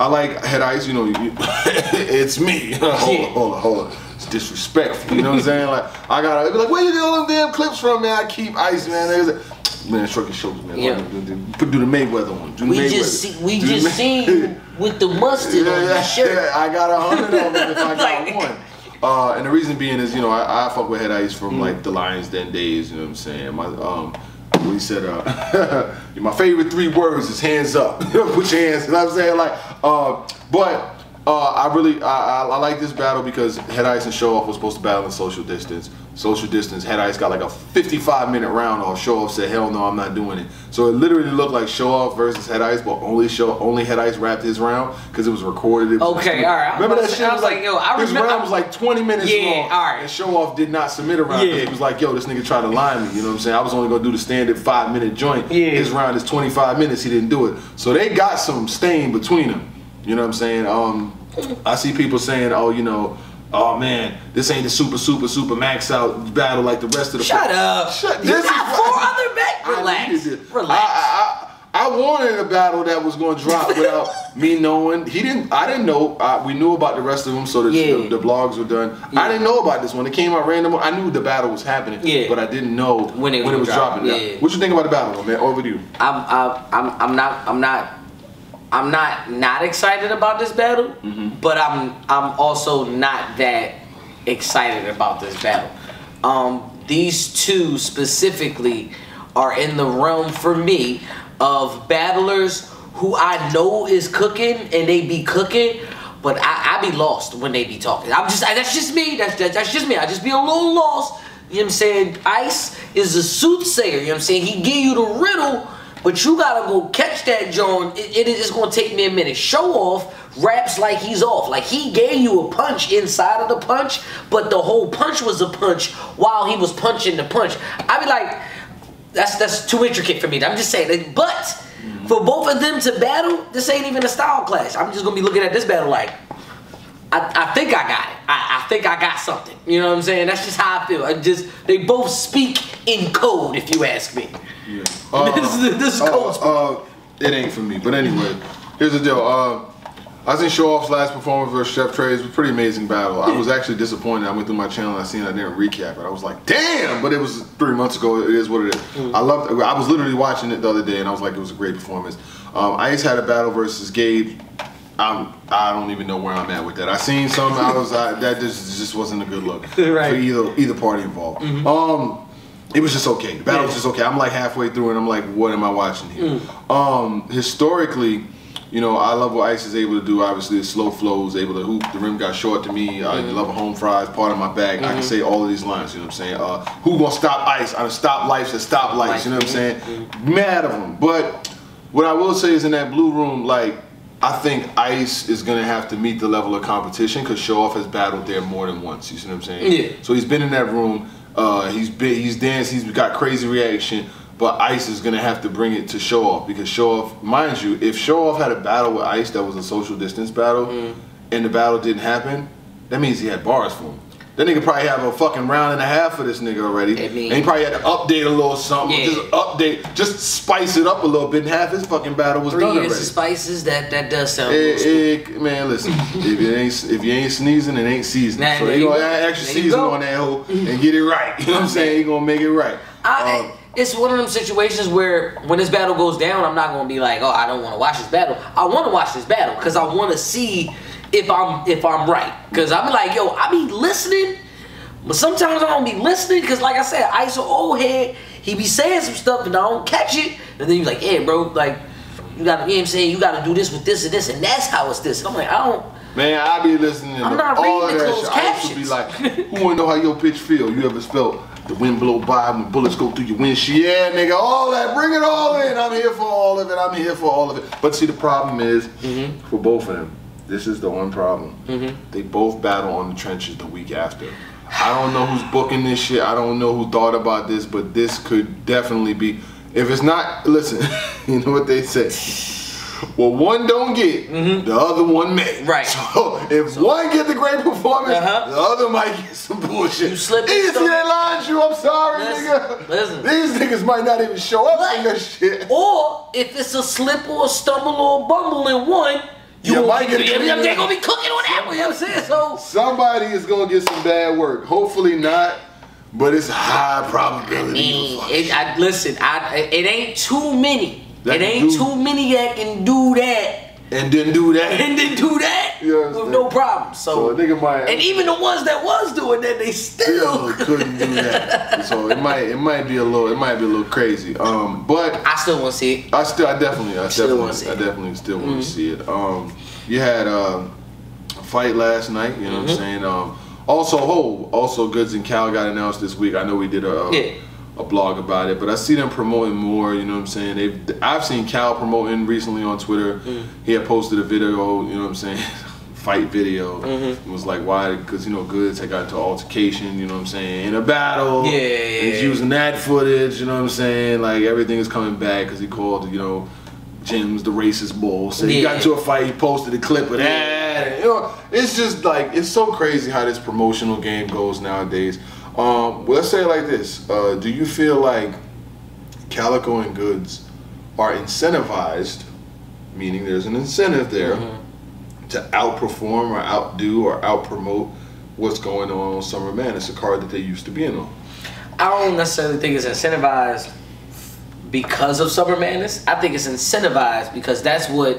Speaker 3: I like Head Ice. You know, you, it's me. hold on, hold on, hold on. It's disrespectful. You know what I'm saying? Like I gotta be like, where you get all them damn clips from, man? I keep Ice, man. There's a, man, shrug your shoulders, man.
Speaker 5: Yeah.
Speaker 3: Do, do, do the Mayweather one. Do the
Speaker 5: We
Speaker 3: Mayweather.
Speaker 5: just see, we
Speaker 3: Do
Speaker 5: just seen with the mustard
Speaker 3: yeah,
Speaker 5: on
Speaker 3: yeah,
Speaker 5: shirt.
Speaker 3: yeah. I got a hundred of them if I got
Speaker 5: Like-
Speaker 3: one. Uh, and the reason being is, you know, I, I fuck with Head Ice from
Speaker 5: Mm.
Speaker 3: like the Lions Den days. You know what I'm saying? My um, he said, uh, my favorite three words is hands up. Put your hands. You know what I'm saying? Like, uh, but. Uh, I really I, I, I like this battle because Head Ice and Show Off was supposed to battle in social distance. Social distance. Head Ice got like a 55 minute round off. Show Off said, "Hell no, I'm not doing it." So it literally looked like Show Off versus Head Ice, but only Show only Head Ice wrapped his round because it was recorded. It was
Speaker 5: Okay, all right.
Speaker 3: Remember that shit?
Speaker 5: I was like, yo, I
Speaker 3: his
Speaker 5: remember-
Speaker 3: round was like 20 minutes
Speaker 5: Yeah,
Speaker 3: long.
Speaker 5: all right.
Speaker 3: And Show Off did not submit a round.
Speaker 5: Yeah.
Speaker 3: He was like, "Yo, this nigga tried to line me." You know what I'm saying? I was only gonna do the standard five minute joint.
Speaker 5: Yeah.
Speaker 3: His round is 25 minutes. He didn't do it. So they got some stain between them. You know what I'm saying? Um, I see people saying, "Oh, you know." Oh man, this ain't the super, super, super max out battle like the rest of the.
Speaker 5: Shut up.
Speaker 3: Shut.
Speaker 5: You
Speaker 3: this
Speaker 5: got
Speaker 3: is
Speaker 5: four other back.
Speaker 3: I
Speaker 5: Relax. Relax.
Speaker 3: I, I, I wanted a battle that was going to drop without me knowing. He didn't. I didn't know. Uh, we knew about the rest of them, so that
Speaker 5: Yeah.
Speaker 3: the, the blogs were done.
Speaker 5: Yeah.
Speaker 3: I didn't know about this one. It came out random. I knew the battle was happening,
Speaker 5: Yeah.
Speaker 3: but I didn't know
Speaker 5: When it
Speaker 3: when it
Speaker 5: was
Speaker 3: dropping.
Speaker 5: dropping,
Speaker 3: Yeah. What you think about the battle, man? Over to you.
Speaker 5: I'm, I'm, I'm not, I'm not, I'm not not excited about this battle, but I'm, I'm also not that excited about this battle. Um, these two specifically are in the realm for me of battlers who I know is cooking and they be cooking, but I, I be lost when they be talking. I'm just that's just me. That's that's, that's just me. I just be a little lost. You know what I'm saying? Ice is a soothsayer. You know what I'm saying? He give you the riddle, but you gotta go catch that John. It, it is gonna take me a minute. Show off raps like he's off. Like he gave you a punch inside of the punch, but the whole punch was a punch while he was punching the punch. I be like, that's that's too intricate for me. I'm just saying. But for both of them to battle, this ain't even a style clash. I'm just gonna be looking at this battle like, I, I think I got it. I, I think I got something. You know what I'm saying? That's just how I feel. I just they both speak in code, if you ask me. This is this is
Speaker 3: Uh,
Speaker 5: code.
Speaker 3: uh, it ain't for me. But anyway, here's the deal. Uh, I was in Show Off's last performance versus Chef Trez. It was a pretty amazing battle. I was actually disappointed. I went through my channel and I seen I didn't recap it. I was like, damn! But it was three months ago. It is what it is.
Speaker 5: Mm.
Speaker 3: I loved. I was literally watching it the other day and I was like, it was a great performance. Um, Ice had a battle versus Gabe. I'm, I don't even know where I'm at with that. I seen some. I was I, that just just wasn't a good look
Speaker 5: Right.
Speaker 3: For either either party involved. Um, it was just okay. The battle was just okay. I'm like halfway through and I'm like, what am I watching here?
Speaker 5: Mm.
Speaker 3: Um, historically, you know, I love what Ice is able to do. Obviously, the slow flows, able to hoop. The rim got short to me. I
Speaker 5: Mm-hmm.
Speaker 3: love a home fries, part of my bag. I can say all of these lines. You know what I'm saying? Uh, who gonna stop Ice? I stop lights and stop lights. You know what I'm saying?
Speaker 5: Mm-hmm.
Speaker 3: Mad of them. But what I will say is in that blue room, like I think Ice is gonna have to meet the level of competition because Show Off has battled there more than once. You see what I'm saying?
Speaker 5: Yeah.
Speaker 3: So he's been in that room. Uh, he's been, he's danced. He's got crazy reaction. But Ice is gonna have to bring it to Show Off because Show Off, mind you, if Show Off had a battle with Ice that was a social distance battle,
Speaker 5: Mm.
Speaker 3: and the battle didn't happen, that means he had bars for him. That nigga probably have a fucking round and a half for this nigga already.
Speaker 5: I mean-
Speaker 3: and he probably had to update a little something.
Speaker 5: Yeah.
Speaker 3: Just update, just spice it up a little bit, and half his fucking battle was
Speaker 5: Three
Speaker 3: done
Speaker 5: years
Speaker 3: already.
Speaker 5: of spices. That that does sound. a little stupid.
Speaker 3: Eh, eh, man, listen. if you ain't if you ain't sneezing, it ain't seasoning.
Speaker 5: Nah,
Speaker 3: so you gonna add extra season
Speaker 5: go.
Speaker 3: on that hoe and get it right. You know what I'm saying? You gonna make it right.
Speaker 5: I,
Speaker 3: Um,
Speaker 5: it's one of them situations where when this battle goes down, I'm not gonna be like, oh, I don't want to watch this battle. I want to watch this battle because I want to see if I'm if I'm right. Because I'm like, yo, I be listening, but sometimes I don't be listening because, like I said, a old head. He be saying some stuff and I don't catch it, and then he's like, yeah, bro, like you got to, you know what I'm saying, you got to do this with this and this, and that's how it's this. And I'm like, I don't.
Speaker 3: Man, I be listening
Speaker 5: I'm not
Speaker 3: all
Speaker 5: reading the
Speaker 3: that
Speaker 5: closed
Speaker 3: shit. I used to be like, who wanna know how your pitch feel? You ever felt the wind blow by when bullets go through your windshield? Yeah, nigga, all that. Bring it all in. I'm here for all of it. I'm here for all of it. But see, the problem is
Speaker 5: Mm-hmm.
Speaker 3: for both of them. This is the one problem. They both battle on the trenches the week after. I don't know who's booking this shit. I don't know who thought about this, but this could definitely be. If it's not, listen, you know what they say. Well, one don't get, the other one may.
Speaker 5: Mm-hmm. Right.
Speaker 3: So if one get the great performance,
Speaker 5: Uh-huh.
Speaker 3: the other might get some bullshit.
Speaker 5: You slip
Speaker 3: Easy that line, you. I'm sorry,
Speaker 5: Listen,
Speaker 3: nigga.
Speaker 5: listen.
Speaker 3: These niggas might not even show up in
Speaker 5: But-
Speaker 3: this shit.
Speaker 5: Or if it's a slip or a stumble or a bumble in one, you
Speaker 3: You
Speaker 5: gonna
Speaker 3: might
Speaker 5: be,
Speaker 3: get
Speaker 5: yeah,
Speaker 3: clean.
Speaker 5: they gonna be cooking on that one. You know what I'm saying? So
Speaker 3: Somebody is gonna get some bad work. Hopefully not, but it's high probability. I mean,
Speaker 5: it. I, listen, I, it ain't too many.
Speaker 3: That
Speaker 5: it ain't
Speaker 3: do-
Speaker 5: too many that can do that
Speaker 3: and then do that.
Speaker 5: and then do that
Speaker 3: You
Speaker 5: with no problem. So,
Speaker 3: So a nigga might-
Speaker 5: and even the ones that was doing that, they still.
Speaker 3: Still couldn't do that. So it might it might be a little it might be a little crazy. Um, but
Speaker 5: I still want to see it.
Speaker 3: I still, I definitely, I
Speaker 5: Still
Speaker 3: definitely,
Speaker 5: wanna see
Speaker 3: I
Speaker 5: it. Mm-hmm.
Speaker 3: definitely still want to see it. Um, you had uh, a fight last night. You know
Speaker 5: Mm-hmm.
Speaker 3: what I'm saying? Um, also, oh, also, Goodz and Cal got announced this week. I know we did a uh,
Speaker 5: Yeah.
Speaker 3: A blog about it, but I see them promoting more. You know what I'm saying? They've, I've seen Cal promoting recently on Twitter.
Speaker 5: Mm.
Speaker 3: He had posted a video. You know what I'm saying? Fight video.
Speaker 5: Mm-hmm.
Speaker 3: It was like why? Because you know Goodz had got into altercation. You know what I'm saying? In a battle.
Speaker 5: Yeah, yeah,
Speaker 3: he's using that footage. You know what I'm saying? Like everything is coming back because he called. You know. Jim's the racist bull. So he got into a fight. He posted a clip of that. you know, it's just like it's so crazy how this promotional game goes nowadays. Um, well, let's say it like this: uh, Do you feel like Calicoe and Goodz are incentivized, meaning there's an incentive there to outperform or outdo or outpromote what's going on on Summer Man? It's a card that they used to be in on.
Speaker 5: I don't necessarily think it's incentivized because of Summer Madness. I think it's incentivized because that's what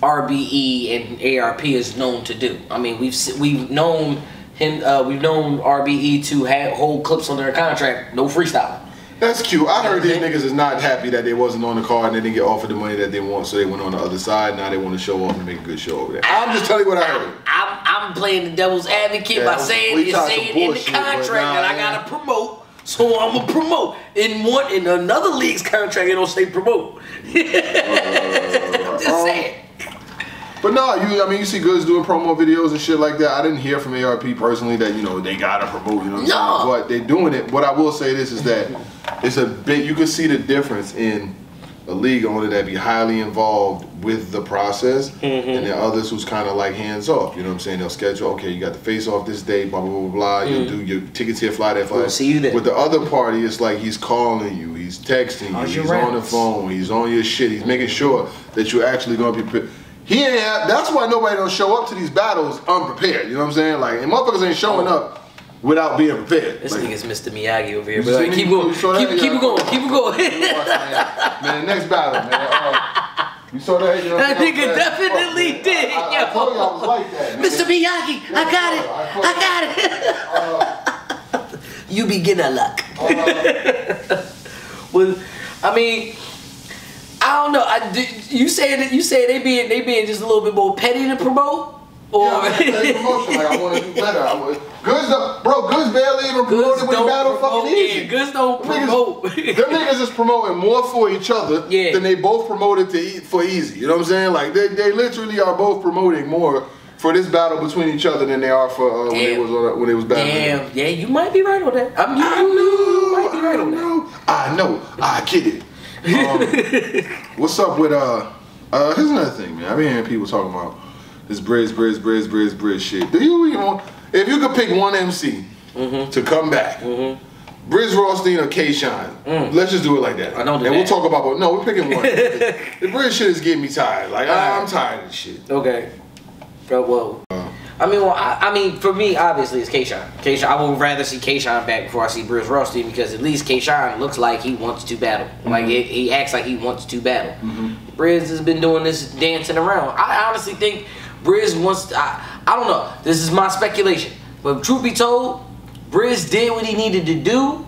Speaker 5: RBE and ARP is known to do. I mean, we've we've known him. Uh, we've known RBE to have hold clips on their contract, no freestyle.
Speaker 3: That's cute. I heard these niggas is not happy that they wasn't on the card and they didn't get offered the money that they want, so they went on the other side. Now they want to show off and make a good show over there. I'm just telling you what I heard.
Speaker 5: I'm I'm playing the devil's advocate
Speaker 3: Yeah,
Speaker 5: by saying you're saying in the contract
Speaker 3: nah,
Speaker 5: that I gotta promote, so I'm gonna promote. In one in another league's contract, it don't say promote. I'm just
Speaker 3: Um,
Speaker 5: saying.
Speaker 3: But no, you I mean you see Goodz doing promo videos and shit like that. I didn't hear from ARP personally that you know they gotta promote, you know what I'm saying? But they're doing it. What I will say this is that it's a bit you can see the difference in a league owner that be highly involved with the process
Speaker 5: Mm-hmm.
Speaker 3: and then others who's kind of like hands off. You know what I'm saying? They'll schedule, okay, you got the face off this day, blah blah blah blah. blah. You'll do your tickets here, fly there, fly.
Speaker 5: Mm. We'll see you there.
Speaker 3: With the other party, it's like he's calling you, he's texting you, he's on the phone, he's on your shit, he's making sure that you're actually gonna be. Pre- he ain't. Have, that's why nobody don't show up to these battles unprepared. You know what I'm saying? Like, and motherfuckers ain't showing up without being prepared.
Speaker 5: This
Speaker 3: like,
Speaker 5: nigga's Mr. Miyagi over here, but like, keep going,
Speaker 3: You that?
Speaker 5: keep, keep going, keep it going.
Speaker 3: man, next battle, man. Uh, you saw that? You know
Speaker 5: That nigga definitely
Speaker 3: Fuck,
Speaker 5: did.
Speaker 3: I, I. I told you I was like that. man.
Speaker 5: Mr. Miyagi, I got it, I got it. you beginner luck. well, I mean, I don't know. I, you say that you say they being they being just a little bit more petty to promote. Or
Speaker 3: Yeah, promotion. Like I want to do better. I Goodz, don't, bro. Goodz barely even
Speaker 5: Goodz
Speaker 3: promoted when battle
Speaker 5: promote.
Speaker 3: fucking easy.
Speaker 5: Yeah, Goodz don't
Speaker 3: Them niggas-
Speaker 5: promote.
Speaker 3: Them niggas is promoting more for each other
Speaker 5: Yeah.
Speaker 3: than they both promoted to eat for easy. You know what I'm saying? Like they, they literally are both promoting more for this battle between each other than they are for uh, when
Speaker 5: it
Speaker 3: was on, when it was battling.
Speaker 5: Damn, yeah, you might be right on that. I'm you,
Speaker 3: I know,
Speaker 5: you might be right
Speaker 3: I
Speaker 5: on that.
Speaker 3: know, I know, I get it. Um, what's up with uh? Uh, here's another thing, man. I've been hearing people talking about this Brizz, Brizz, Brizz, Brizz, Brizz shit. Do you even want? If you could pick one MC
Speaker 5: Mm-hmm.
Speaker 3: to come back, Brizz Rawsteen or K Shine, let's just do it like that.
Speaker 5: Mm. I don't do
Speaker 3: and we'll talk about. both. No, we're picking one. the Brizz shit is getting me tired. Like I, I'm tired of this shit.
Speaker 5: Okay. Bro, whoa. I mean, well, I, I mean, for me, obviously, it's K-Shine. K-Shine. I would rather see K-Shine back before I see Brizz Rawsteen because at least K-Shine looks like he wants to battle. Like mm-hmm. he, he acts like he wants to battle. Mm-hmm. Brizz has been doing this dancing around. I honestly think Brizz wants. To, I, I don't know. This is my speculation, but truth be told, Brizz did what he needed to do.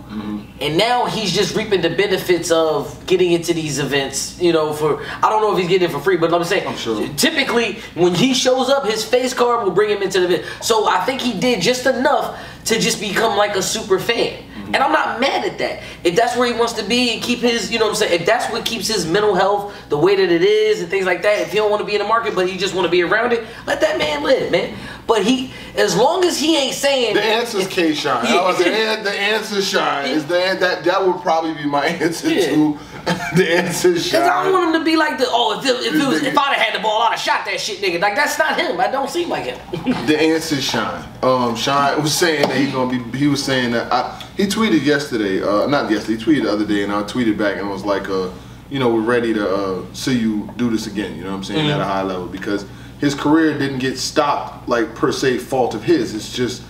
Speaker 5: And now he's just reaping the benefits of getting into these events, you know, for I don't know if he's getting it for free, but I'm saying
Speaker 3: I'm sure.
Speaker 5: typically when he shows up, his face card will bring him into the event. So I think he did just enough to just become like a super fan. And I'm not mad at that. If that's where he wants to be and keep his, you know what I'm saying, if that's what keeps his mental health the way that it is and things like that, if he don't want to be in the market but he just want to be around it, let that man live, man. But he, as long as he ain't saying
Speaker 3: The answer is K Shine.
Speaker 5: Yeah.
Speaker 3: The, the answer Shine is the that that would probably be my answer
Speaker 5: Yeah.
Speaker 3: to the answer
Speaker 5: Cause I don't want him to be like the oh if it, if it was if I'd have had the ball I'd have shot that shit nigga like that's not him I don't seem like him
Speaker 3: The answer is Shine. Um, Shine was saying that he's gonna be. He was saying that I, he tweeted yesterday. Uh, not yesterday. He tweeted the other day, and I tweeted back and was like, uh, you know, we're ready to uh, see you do this again. You know what I'm saying at a high level because his career didn't get stopped like per se fault of his. It's just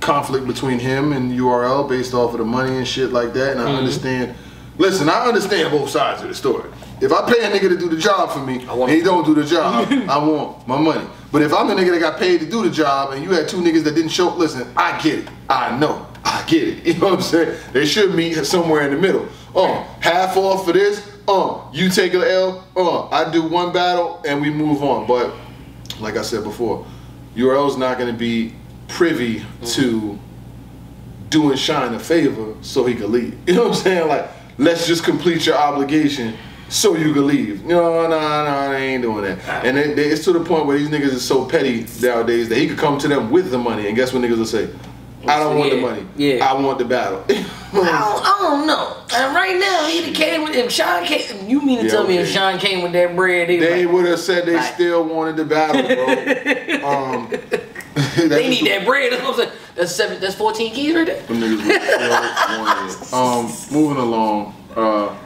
Speaker 3: conflict between him and URL based off of the money and shit like that. And I understand. Listen, I understand both sides of the story. If I pay a nigga to do the job for me
Speaker 5: want-
Speaker 3: and he don't do the job, I want my money. But if I'm the nigga that got paid to do the job and you had two niggas that didn't show, up, listen, I get it. I know. I get it. You know what I'm saying? They should meet somewhere in the middle. Oh, half off for this. Oh, you take an L. Oh, I do one battle and we move on. But like I said before, URL's not going to be privy mm-hmm. to doing Shine a favor so he could leave. You know what I'm saying? Like, let's just complete your obligation so you can leave. No, no, no, they ain't doing that. And it, it's to the point where these niggas is so petty nowadays that he could come to them with the money, and guess what niggas will say? I don't want the money.
Speaker 5: yeah.
Speaker 3: I want the battle.
Speaker 5: I don't, I don't know and right now he'd came with if Shine came you mean to
Speaker 3: Yeah,
Speaker 5: tell me if. Shine came with that bread they,
Speaker 3: they
Speaker 5: like,
Speaker 3: would have said they
Speaker 5: Right.
Speaker 3: still wanted the battle, bro. um,
Speaker 5: they need that bread that's what I'm saying that's seven that's 14 keys right there
Speaker 3: Them niggas was still wanting it. Um, moving along. Uh,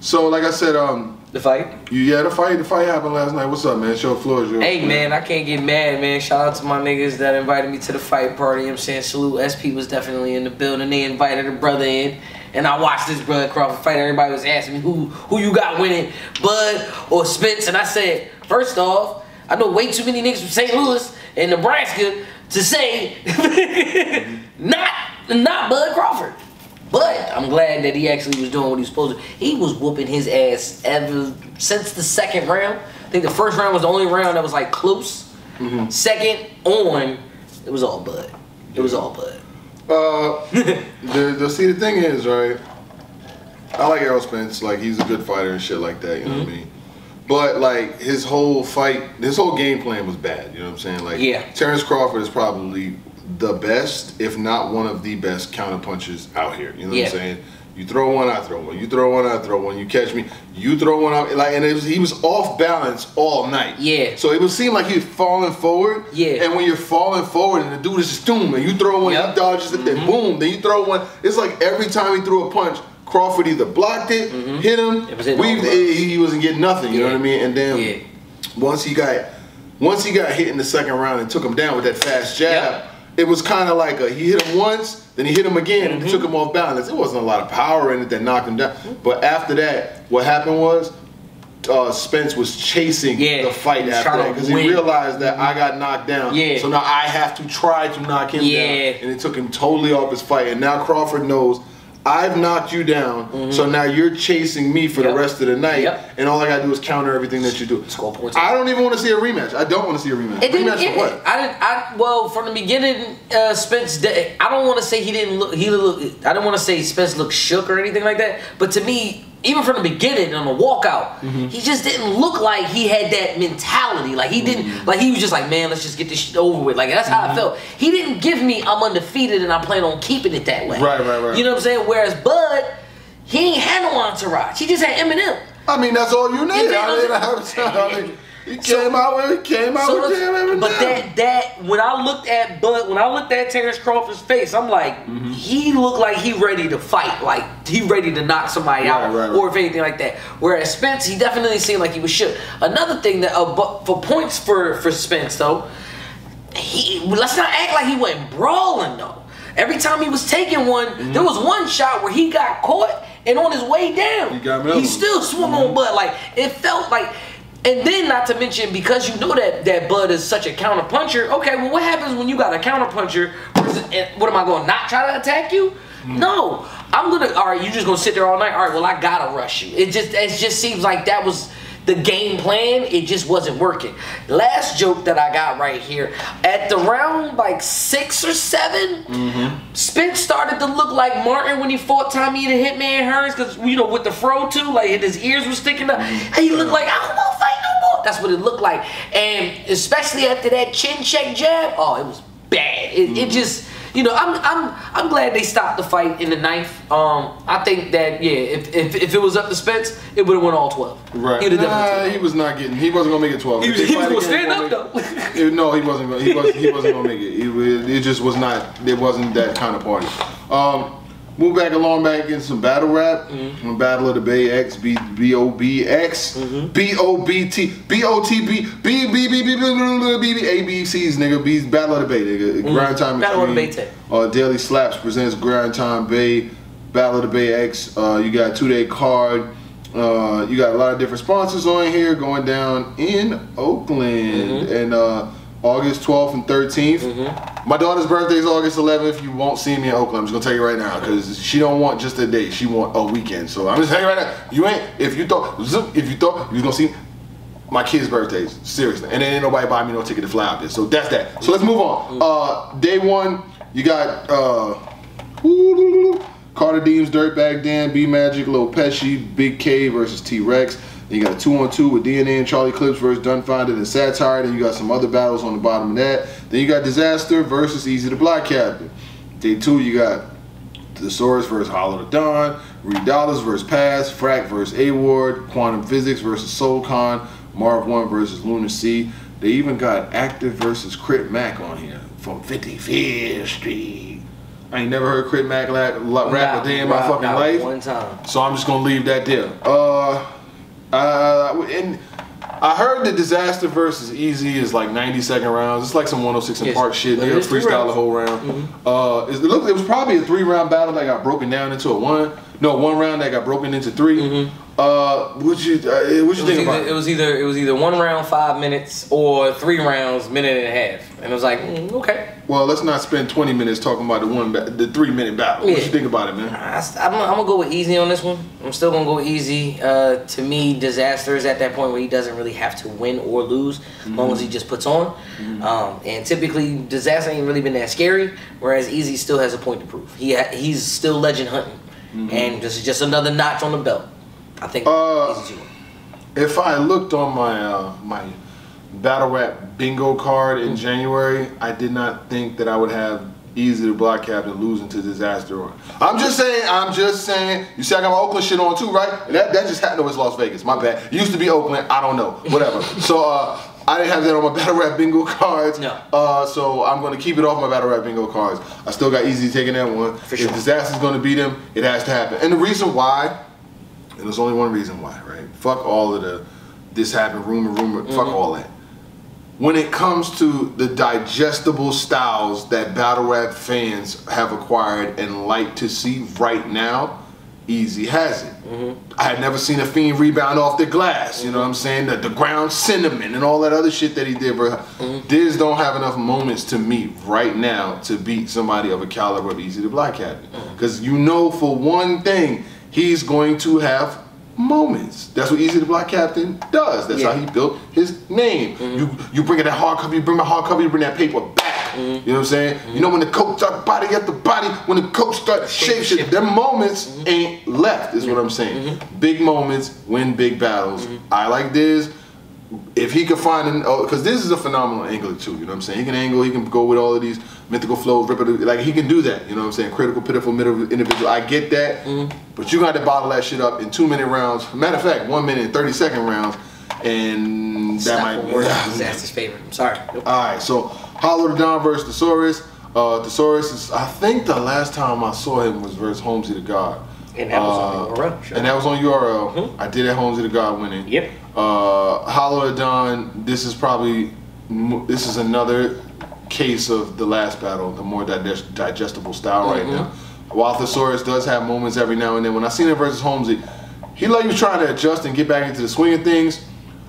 Speaker 3: so like I said, um,
Speaker 5: the fight
Speaker 3: you yeah, the fight, the fight happened last night. What's up, man? Show floor is yours.
Speaker 5: Hey man, I can't get mad, man. Shout out to my niggas that invited me to the fight party. You know I'm saying salute. SP was definitely in the building. They invited a brother in. And I watched this brother Crawford fight. Everybody was asking me who who you got winning, Bud or Spence. And I said, first off, I know way too many niggas from St. Louis and Nebraska to say not not Bud Crawford. But I'm glad that he actually was doing what he was supposed to. He was whooping his ass ever since the second round. I think the first round was the only round that was like close. Second on, it was all Bud. It was all Bud.
Speaker 3: Uh, the, the see the thing is right. I like Errol Spence. Like he's a good fighter and shit like that. You know what I
Speaker 5: Mm-hmm.
Speaker 3: mean. But like his whole fight, his whole game plan was bad. You know what I'm saying? Like
Speaker 5: Yeah.
Speaker 3: Terrence Crawford is probably the best, if not one of the best counter punchers out here. You know
Speaker 5: Yeah.
Speaker 3: what I'm saying? You throw one, I throw one. You throw one, I throw one. You catch me, you throw one. I, like, and it was, he was off balance all night.
Speaker 5: Yeah.
Speaker 3: So it would seem like he was falling forward.
Speaker 5: Yeah.
Speaker 3: And when you're falling forward and the dude is just doom, and you throw one,
Speaker 5: Yep.
Speaker 3: he dodges it, then mm-hmm. boom, then you throw one. It's like every time he threw a punch, Crawford either blocked it, hit him,
Speaker 5: It was
Speaker 3: weaved it, he wasn't getting nothing. You know what I mean? And then
Speaker 5: Yeah.
Speaker 3: once he got once he got hit in the second round and took him down with that fast jab,
Speaker 5: Yep.
Speaker 3: it was kind of like a, he hit him once, then he hit him again, and
Speaker 5: Mm-hmm.
Speaker 3: it took him off balance. It wasn't a lot of power in it that knocked him down. But after that, what happened was. Uh, Spence was chasing
Speaker 5: Yeah,
Speaker 3: the fight after that because he realized that I got knocked down.
Speaker 5: Yeah.
Speaker 3: So now I have to try to knock him
Speaker 5: Yeah.
Speaker 3: down, and it took him totally off his fight. And now Crawford knows I've knocked you down, so now you're chasing me for
Speaker 5: Mm-hmm. Yep.
Speaker 3: the rest of the night,
Speaker 5: Yep.
Speaker 3: and all I gotta do is counter everything that you do.
Speaker 5: Points.
Speaker 3: I don't even want to see a rematch. I don't want to see a rematch.
Speaker 5: It didn't.
Speaker 3: rematch
Speaker 5: It,
Speaker 3: what?
Speaker 5: I didn't. I well from the beginning, uh, Spence. di- I don't want to say he didn't look. He look. I don't want to say Spence looked shook or anything like that. But to me, even from the beginning on the walkout,
Speaker 3: Mm-hmm.
Speaker 5: he just didn't look like he had that mentality. Like he didn't.
Speaker 3: Mm-hmm.
Speaker 5: Like he was just like, man, let's just get this shit over with. Like that's how I felt. He didn't give me I'm undefeated and I plan on keeping it that way.
Speaker 3: Right, right, right.
Speaker 5: You know what I'm saying? Whereas Bud, he ain't had no entourage. He just had Eminem.
Speaker 3: I mean, that's all you need. I mean, I mean, he
Speaker 5: So-
Speaker 3: came out with he came out
Speaker 5: So
Speaker 3: with
Speaker 5: let's-
Speaker 3: damn Eminem.
Speaker 5: but that that when I looked at Bud, when I looked at Terrence Crawford's face, I'm like,
Speaker 3: Mm-hmm.
Speaker 5: he looked like he ready to fight, like he ready to knock somebody out,
Speaker 3: Right, right, right.
Speaker 5: or if anything like that. Whereas Spence, he definitely seemed like he was shook. Another thing that, uh, but for points for for Spence though, he let's not act like he went brawling though. Every time he was taking one,
Speaker 3: Mm-hmm.
Speaker 5: there was one shot where he got caught, and on his way down,
Speaker 3: He got
Speaker 5: he still swung on Bud. Like it felt like, and then not to mention because you know that that Bud is such a counter puncher. Okay, well, what happens when you got a counter puncher? What am I going to not try to attack you? Mm. No, I'm gonna. All right, you just gonna sit there all night. All right, well, I gotta rush you. It just it just seems like that was the game plan. It just wasn't working. Last joke that I got right here at the round like six or 7 mm-hmm. Spence started to look like Martin when he fought Tommy the Hitman Hearns, because you know with the fro too, like his ears were sticking up. Mm-hmm. He looked like I don't want to fight no more. That's what it looked like, and especially after that chin check jab, oh, it was bad. It, it mm-hmm. just. You know, I'm I'm I'm glad they stopped the fight in the ninth. Um, I think that yeah, if if, if it was up to Spence, it would have won all twelve.
Speaker 3: Right.
Speaker 5: He'd have
Speaker 3: Nah, he was not getting. He wasn't gonna make it twelve.
Speaker 5: He was- he was gonna stand
Speaker 3: he
Speaker 5: up,
Speaker 3: won't it. No, he wasn't. He was. He wasn't gonna make it. It, it just was not. It wasn't that kind of party. Um, move back along back in some battle rap.
Speaker 5: Mm-hmm.
Speaker 3: Battle of the Bay X B B O B X B O B T B O T B B B B B B B B A B C's nigga. B Battle of the Bay nigga. Grind time.
Speaker 5: Mm-hmm. Battle of the Bay tape.
Speaker 3: Uh, Daily Slaps presents Grind Time Bay, Battle of the Bay X. Uh, you got two day card. Uh, you got a lot of different sponsors on here going down in Oakland
Speaker 5: Mm-hmm.
Speaker 3: and uh, August 12th and 13th. My daughter's birthday is August 11th. You won't see me in Oakland. I'm just gonna tell you right now because she don't want just a day. She want a weekend. So I'm just telling you right now. You ain't if you thought if you thought you was gonna see my kids' birthdays. Seriously. And then ain't nobody buy me no ticket to fly out there. So that's that. So let's move on. Uh, day one, you got uh, Carter Deems, Dirtbag Dan, B Magic, Lil Pesci, Bigg K versus T Rex. Then you got a two on two with DNA and Charlie Clips versus Dumbfoundead and Satire. Then you got some other battles on the bottom of that. Then you got Disaster versus Easy the Block Captain. Day two, you got Thesaurus versus Hollow the Don, Reed Dollars versus Pass, Frack versus A Ward, Quantum Physics versus Soulcon, Marv Won versus Lunacy. They even got Active versus Crit Mac on here from 55th Street. I ain't never heard Crit Mac la- rap a day in my fucking life.
Speaker 5: One time.
Speaker 3: So I'm just gonna leave that there. Uh, uh, and I heard the disaster versus easy is like 90 second rounds. It's like some 106 in
Speaker 5: Yes,
Speaker 3: Park shit. They freestyle the whole round. Uh, it, look, it was probably a three round battle that got broken down into a one. No, one round that got broken into 3 Uh, what you uh, what you
Speaker 5: It was,
Speaker 3: about
Speaker 5: either, it was either it was either one round five minutes or three rounds minute and a half, and it was like mm, okay.
Speaker 3: Well, let's not spend 20 minutes talking about the one, ba- the three minute battle. What
Speaker 5: Yeah.
Speaker 3: you think about it, man?
Speaker 5: I, am I'm gonna go with easy on this one. I'm still gonna go easy. Uh, to me, disaster is at that point where he doesn't really have to win or lose, as long as he just puts on. Um, and typically, disaster ain't really been that scary. Whereas easy still has a point to prove. He ha- he's still legend hunting, and this is just another notch on the belt. I think
Speaker 3: Uh,
Speaker 5: easy.
Speaker 3: If I looked on my uh, my battle rap bingo card in January, I did not think that I would have easy to block captain losing to disaster. I'm just saying. I'm just saying. You see, I got my Oakland shit on too, right? That that just happened. No, it's Las Vegas. My bad. It used to be Oakland. I don't know. Whatever. so uh, I didn't have that on my battle rap bingo cards.
Speaker 5: No.
Speaker 3: Uh, so I'm gonna keep it off my battle rap bingo cards. I still got easy taking that one.
Speaker 5: For sure.
Speaker 3: If disaster's gonna beat him, it has to happen. And the reason why and there's only one reason why, right? Fuck all of the this happened, rumor, rumor, fuck all that. When it comes to the digestible styles that battle rap fans have acquired and like to see right now, Easy has it. I had never seen a fiend rebound off the glass. You know what I'm saying? The, the ground cinnamon and all that other shit that he did. Bro. Diz don't have enough moments to meet right now to beat somebody of a caliber of Easy the Block Captain. Because mm. you know for one thing, he's going to have moments. That's what Easy the Block Captain does. That's
Speaker 5: Yeah.
Speaker 3: how he built his name. Mm-hmm. You you bring it that hard cover, you bring my hard cover, you bring that paper back. You know what I'm saying? You know when the coach start body after body, when the coach start shape shit, them moments ain't left. Is what I'm saying. Mm-hmm. Big moments win big battles. Mm-hmm. I like this. If he could find an, oh, because this is a phenomenal angler too. You know what I'm saying? He can angle. He can go with all of these mythical flows, rip it. Like he can do that. You know what I'm saying? Critical, pitiful, middle individual. I get that. Mm-hmm. But you got to bottle that shit up in two minute rounds. Matter of fact, one minute and thirty second rounds, and that
Speaker 5: Stop
Speaker 3: might
Speaker 5: one that's his favorite. I'm sorry.
Speaker 3: All right, so Hollow the Don versus Thesaurus. Uh, Thesaurus is, I think the last time I saw him was versus Holmesy the God.
Speaker 5: And that was on
Speaker 3: Uh,
Speaker 5: URL, sure.
Speaker 3: And that was on URL. I did have Holmesy the God winning.
Speaker 5: Yep.
Speaker 3: Uh, Hollow the Don, this is probably, this is another case of the last battle, the more digest- digestible style right now. While Thesaurus does have moments every now and then, when I seen him versus Holmesy, he like he was trying to adjust and get back into the swing of things.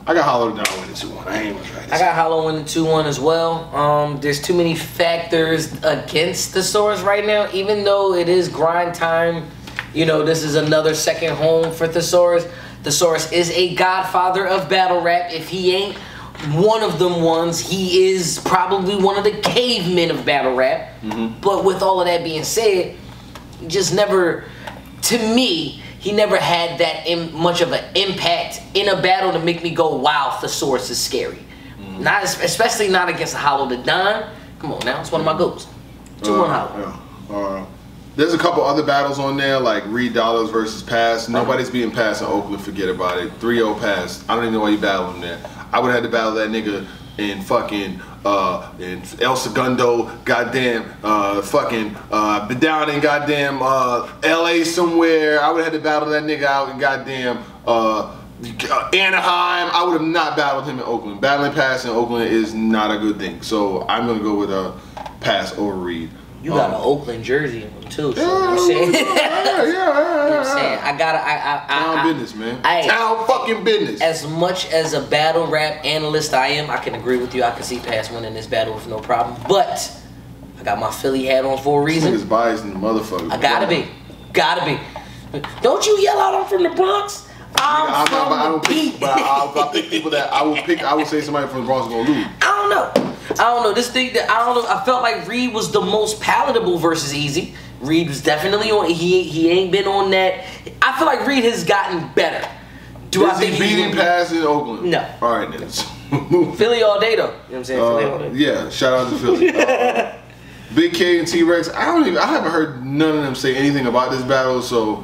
Speaker 3: I got Hollow down winning 2-1. I ain't gonna try this.
Speaker 5: I got Hollow in the 2 1 as well. Um, there's too many factors against Thesaurus right now, even though it is grind time. You know, this is another second home for Thesaurus. Thesaurus is a godfather of battle rap. If he ain't one of them ones, he is probably one of the cavemen of battle rap. But with all of that being said, just never, to me, he never had that Im- much of an impact in a battle to make me go, wow, Thesaurus is scary. Not especially not against a Hollow the Don. Come on now, it's one of my goals. Two one Hollow.
Speaker 3: Yeah. Uh, there's a couple other battles on there, like Reed Dollars versus Pass. Nobody's being passed in Oakland, forget about it. 3-0 Pass. I don't even know why you battle him there. I would have had to battle that nigga in fucking uh in El Segundo, goddamn uh fucking uh down in goddamn uh LA somewhere. I would have had to battle that nigga out in goddamn uh Anaheim, I would have not battled him in Oakland. Battling Pass in Oakland is not a good thing. So I'm gonna go with a pass over Reed.
Speaker 5: You got
Speaker 3: Um,
Speaker 5: an Oakland jersey on too. So you know
Speaker 3: yeah,
Speaker 5: I'm saying?
Speaker 3: yeah, yeah,
Speaker 5: You know what I'm saying? I gotta, I, I, I,
Speaker 3: Town
Speaker 5: I
Speaker 3: business, man.
Speaker 5: I-
Speaker 3: Town fucking business.
Speaker 5: As much as a battle rap analyst I am, I can agree with you. I can see Pass winning this battle with no problem. But I got my Philly hat on for a reason.
Speaker 3: nigga's biased in the motherfucker.
Speaker 5: I gotta be, gotta be. Don't you yell out I'm from the Bronx? I'm,
Speaker 3: I'm
Speaker 5: from
Speaker 3: not, but I
Speaker 5: the
Speaker 3: don't pick, but I, I, I pick people that I would pick. I would say somebody from the Bronx is gonna lose.
Speaker 5: I don't know. I don't know. This thing that I don't know. I felt like Reed was the most palatable versus Easy. Reed was definitely on. He he ain't been on that. I feel like Reed has gotten better. Do I think
Speaker 3: he beating Pass in Oakland?
Speaker 5: No.
Speaker 3: All right then.
Speaker 5: Philly all day though? You know what I'm saying? Philly all
Speaker 3: Uh,
Speaker 5: day.
Speaker 3: yeah, shout out to Philly. Uh, Bigg K and T Rex. I don't even. I haven't heard none of them say anything about this battle, so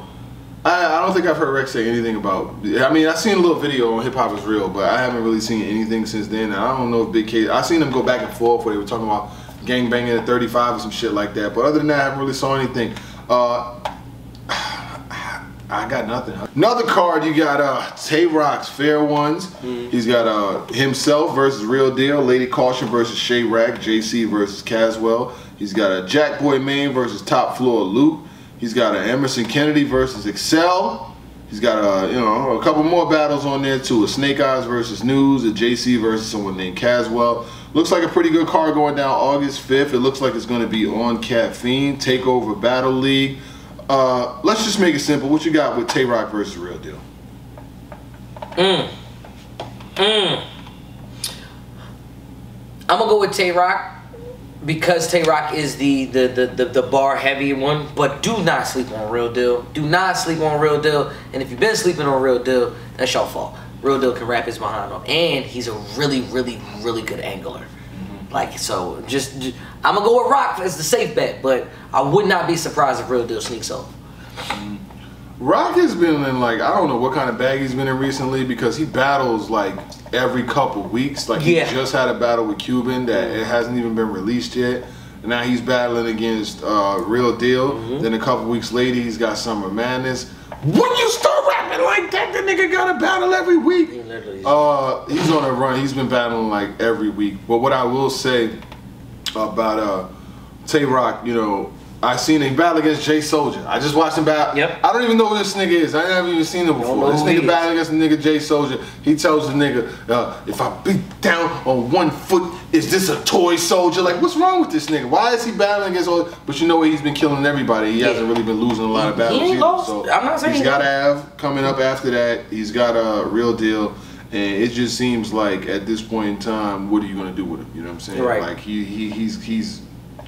Speaker 3: I, I don't think I've heard Rex say anything about. I mean, I seen a little video on Hip Hop is Real, but I haven't really seen anything since then. And I don't know if Bigg K. I seen them go back and forth where they were talking about gang banging at 35 or some shit like that. But other than that, I haven't really saw anything. Uh, I got nothing. Another card, you got uh Tay Roc's Fair Ones. He's got uh himself versus Real Deal, Lady Caution versus Shay Rack, JC versus Caswell. He's got a Jack Boy Main versus Top Floor Luke. He's got an Emerson Kennedy versus Excel. He's got a you know a couple more battles on there too. A Snake Eyes versus News, a JC versus someone named Caswell. Looks like a pretty good card going down August 5th. It looks like it's going to be on Caffeine Takeover Battle League. Uh, let's just make it simple. What you got with Tay Roc versus Real Deal? Mmm. Mmm.
Speaker 5: I'm gonna go with Tay Roc because Tay Roc is the the, the the the bar heavy one. But do not sleep on Real Deal. Do not sleep on Real Deal. And if you've been sleeping on Real Deal, that's your fault. Real Deal can wrap his behind on, and he's a really, really, really good angler. Mm-hmm. Like so, just, just I'm gonna go with Roc as the safe bet, but I would not be surprised if Real Deal sneaks off.
Speaker 3: Mm-hmm. Roc has been in like I don't know what kind of bag he's been in recently because he battles like every couple weeks. Like he just had a battle with Cuban that it hasn't even been released yet. And now he's battling against uh, Real Deal.
Speaker 5: Mm-hmm.
Speaker 3: Then a couple weeks later he's got Summer Madness. When you start rapping like that, the nigga got a battle every week.
Speaker 5: He
Speaker 3: Uh, he's on a run. He's been battling like every week. But what I will say about uh, Tay Roc, you know, I seen him battle against Jay Soldier. I just watched him battle.
Speaker 5: Yep.
Speaker 3: I don't even know who this nigga is. I never even seen him before. This nigga battle against the nigga Jay Soldier. He tells the nigga, uh, if I beat down on one foot, is this a toy soldier? Like, what's wrong with this nigga? Why is he battling against all? But you know what? He's been killing everybody. He
Speaker 5: Yeah.
Speaker 3: hasn't really been losing a lot of
Speaker 5: He- he
Speaker 3: battles.
Speaker 5: ain't
Speaker 3: either.
Speaker 5: lost.
Speaker 3: So
Speaker 5: I'm not saying
Speaker 3: he's got
Speaker 5: lost.
Speaker 3: Ave coming up after that. He's got a real deal. And it just seems like at this point in time, what are you gonna do with him? You know what I'm saying?
Speaker 5: Right.
Speaker 3: Like he, he he's he's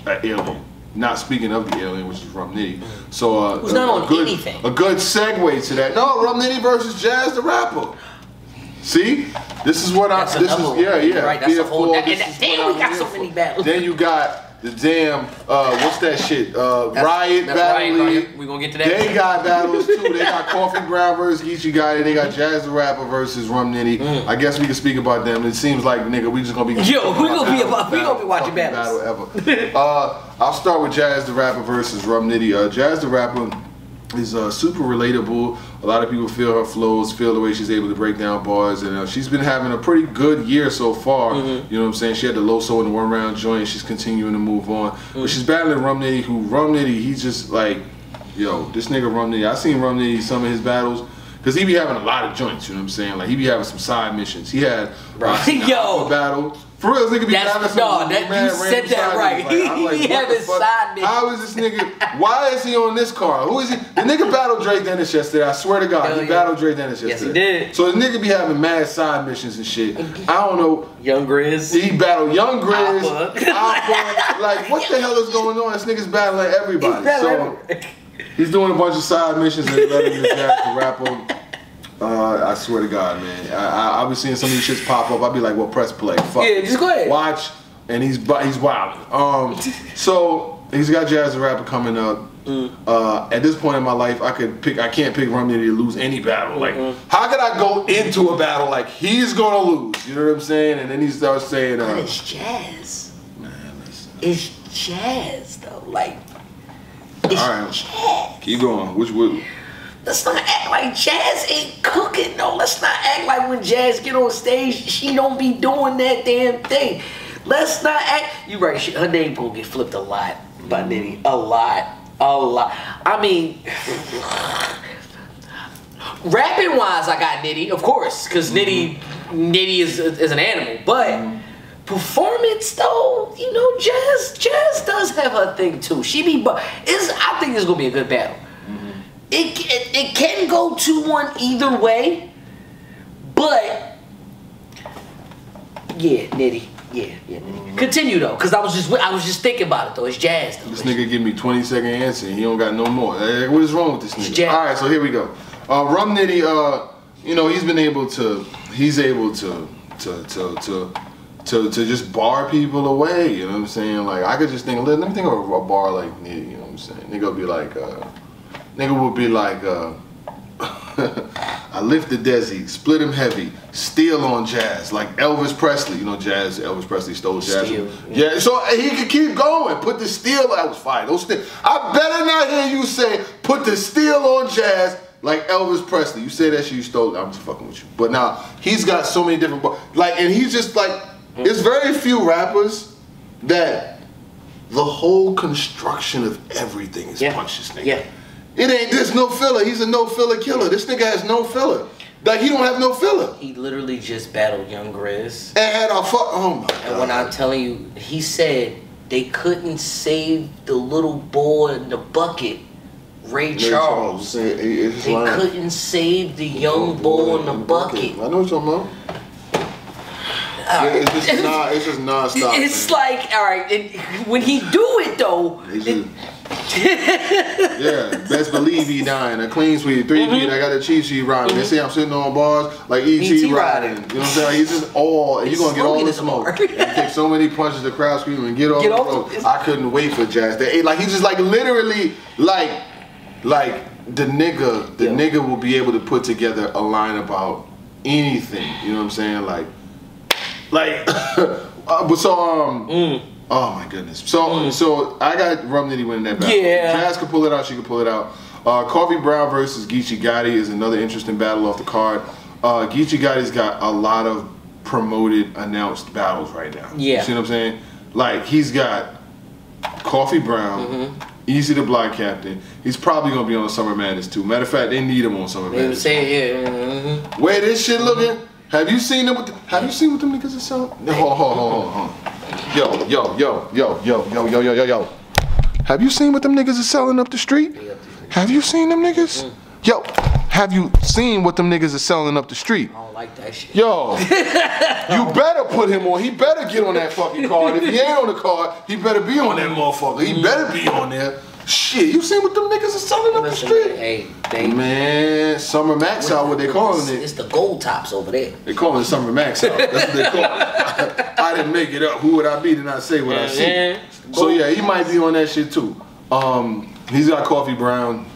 Speaker 3: an alien. Not speaking of the alien, which is Rum Nitty. So uh,
Speaker 5: Who's
Speaker 3: a,
Speaker 5: not
Speaker 3: a
Speaker 5: on
Speaker 3: good,
Speaker 5: anything.
Speaker 3: A good segue to that. No, Rum Nitty versus Jazz the Rapper. See, this is what I.
Speaker 5: That's
Speaker 3: This is yeah, yeah.
Speaker 5: Right, that's a
Speaker 3: BF4,
Speaker 5: whole- and
Speaker 3: this
Speaker 5: damn, we got so many battles.
Speaker 3: Then you got the damn uh, what's that shit? Uh,
Speaker 5: That's-
Speaker 3: Riot
Speaker 5: that's
Speaker 3: Battle
Speaker 5: Riot,
Speaker 3: League.
Speaker 5: Riot. We gonna get to that.
Speaker 3: They got battles too. They got Coffee Brown versus Geechi Gotti. They got Jazz the Rapper versus Rum Nitty. I guess we can speak about them. It seems like nigga, we just gonna be
Speaker 5: Mm. Yo, we gonna be about- we gonna be watching battles.
Speaker 3: Battle ever. uh, I'll start with Jazz the Rapper versus Rum Nitty. Uh, Jazz the Rapper is uh, super relatable. A lot of people feel her flows, feel the way she's able to break down bars, and uh, she's been having a pretty good year so far.
Speaker 5: Mm-hmm.
Speaker 3: You know what I'm saying? She had the low soul in the one round joint. She's continuing to move on,
Speaker 5: Mm-hmm.
Speaker 3: but she's battling Rum Nitty, who Rum Nitty, he's just like, yo, this nigga Rum Nitty. I seen Rum Nitty some of his battles. Cause he be having a lot of joints, you know what I'm saying? Like he be having some side missions. He had
Speaker 5: Right.
Speaker 3: uh,
Speaker 5: Yo.
Speaker 3: Battle. For real, this nigga be
Speaker 5: That's- no, that- you said that right.
Speaker 3: missions. I'm
Speaker 5: He
Speaker 3: what
Speaker 5: had his side missions.
Speaker 3: How is this nigga? Why is he on this car? Who is he? The nigga battled Drake Dennis yesterday. I swear to God,
Speaker 5: Hell
Speaker 3: he
Speaker 5: yeah.
Speaker 3: battled Drake Dennis yesterday.
Speaker 5: Yes, he did.
Speaker 3: So the nigga be having mad side missions and shit. I don't know.
Speaker 5: Young Grizz.
Speaker 3: He battled Young Grizz,
Speaker 5: Alpha.
Speaker 3: Alpha. Like what the hell is going on? This nigga's battling everybody. So
Speaker 5: everywhere.
Speaker 3: He's doing a bunch of side missions and letting the Jazz to rap on. Uh, I swear to God, man. I, I, I'll be seeing some of these shits pop up. I'd be like, well, press play. Fuck.
Speaker 5: Yeah, just go ahead.
Speaker 3: Watch, and he's bu- he's wild. Um, so he's got Jazz the Rapper coming up.
Speaker 5: Mm.
Speaker 3: Uh, at this point in my life, I could pick. I can't pick Rum Nitty to lose any battle. Like, how could I go into a battle like he's gonna lose? You know what I'm saying? And then he starts saying,
Speaker 5: But
Speaker 3: uh,
Speaker 5: it's jazz.
Speaker 3: man, listen.
Speaker 5: It's jazz though. Like it's
Speaker 3: All right. keep going. Which would?
Speaker 5: Let's not act like Jazz ain't cooking. No, let's not act like when Jazz get on stage, she don't be doing that damn thing. Let's not act. You right. She, her name gonna get flipped a lot by Nitty. A lot. A lot. I mean, rapping wise, I got Nitty, of course, because Nitty, Nitty is is an animal. But mm-hmm. Performance though, you know, Jazz, Jazz does have her thing too. She be, but is I think it's gonna be a good battle. It, it it can go two one either way, but yeah, Nitty, yeah, yeah. Nitty. Continue though, because I was just I was just thinking about it though. It's Jazz though.
Speaker 3: This nigga give me 20 second answer. and He don't got no more. Eh, What is wrong with this nigga?
Speaker 5: Jack.
Speaker 3: All right, so here we go. Uh, Rum Nitty, uh, you know, he's been able to, he's able to, to, to, to, to, to just bar people away. You know what I'm saying? Like I could just think, let, let me think of a bar like. You know what I'm saying? Nigga would be like, uh, nigga would be like, uh, I lift the Desi, split him heavy, steal on Jazz, like Elvis Presley. You know, Jazz, Elvis Presley stole Jazz.
Speaker 5: Steal,
Speaker 3: yeah. so he could keep going. Put the steel, that was fire. Those steel. I better not hear you say, put the steel on Jazz like Elvis Presley. You say that shit, you stole it. I'm just fucking with you. But now, he's got so many different, like, and he's just like, there's very few rappers that the whole construction of everything is
Speaker 5: Yeah.
Speaker 3: punch this nigga.
Speaker 5: Yeah.
Speaker 3: It ain't, there's no filler. He's a no filler killer. This nigga has no filler. Like, he don't have no filler.
Speaker 5: He literally just battled Young Grizz.
Speaker 3: And had a fuck, oh my god.
Speaker 5: And when I'm telling you, he said they couldn't save the little boy in the bucket, Ray,
Speaker 3: Ray
Speaker 5: Charles.
Speaker 3: it's his
Speaker 5: They couldn't save the young boy in the bucket.
Speaker 3: I know what you're talking about. Yeah, it's just non, it's just non-stop.
Speaker 5: It's
Speaker 3: man.
Speaker 5: like, all right, and when he do it though, it-
Speaker 3: yeah, best believe he dying. A clean sweep, 3
Speaker 5: Mm-hmm.
Speaker 3: beat. I got a cheat sheet riding. They say I'm sitting on bars like ET,
Speaker 5: E.T.
Speaker 3: riding.
Speaker 5: riding.
Speaker 3: You know what I'm saying? He's just all. And
Speaker 5: He's
Speaker 3: you're gonna get all the smoke. and take so many punches, the crowd screaming, and get off
Speaker 5: Get
Speaker 3: the
Speaker 5: off
Speaker 3: road. I couldn't wait for Jazz. They, like he just like literally like like the nigga the
Speaker 5: Yeah.
Speaker 3: nigga will be able to put together a line about anything. You know what I'm saying? Like like uh, but so um
Speaker 5: Mm.
Speaker 3: oh my goodness so so i got rum nitty winning that battle
Speaker 5: Yeah.
Speaker 3: jazz could pull it out she could pull it out uh coffee brown versus geechi gotti is another interesting battle off the card uh geechi gotti's got a lot of promoted announced battles right now
Speaker 5: Yeah.
Speaker 3: you see what i'm saying like he's got coffee brown Easy to block captain. He's probably gonna be on Summer Madness too. Matter of fact, they need him on Summer
Speaker 5: They
Speaker 3: Madness.
Speaker 5: saying, yeah. mhm.
Speaker 3: Where this shit looking? Have you seen them? With the, have you seen what them niggas are selling? Hold, hold, hold, hold, hold. Yo, yo, yo, yo, yo, yo, yo, yo, yo, yo. Have you seen what them niggas are selling up the street? Have you seen them niggas? Mm. Yo, have you seen what them niggas are selling up the street?
Speaker 5: I don't like that shit.
Speaker 3: Yo, you better put him on. He better get on that fucking card. If he ain't on the card, he better be on that motherfucker. He better be on there. Shit, you seen what them niggas are selling up the street?
Speaker 5: hey, they,
Speaker 3: Man, Summer Max out, what they calling it.
Speaker 5: it's the gold tops over there.
Speaker 3: They calling it Summer Max out. That's what they call it. I didn't make it up. Who would I be to not say what I see?
Speaker 5: Yeah.
Speaker 3: So yeah, he might be on that shit too. Um, he's got Coffee Brown,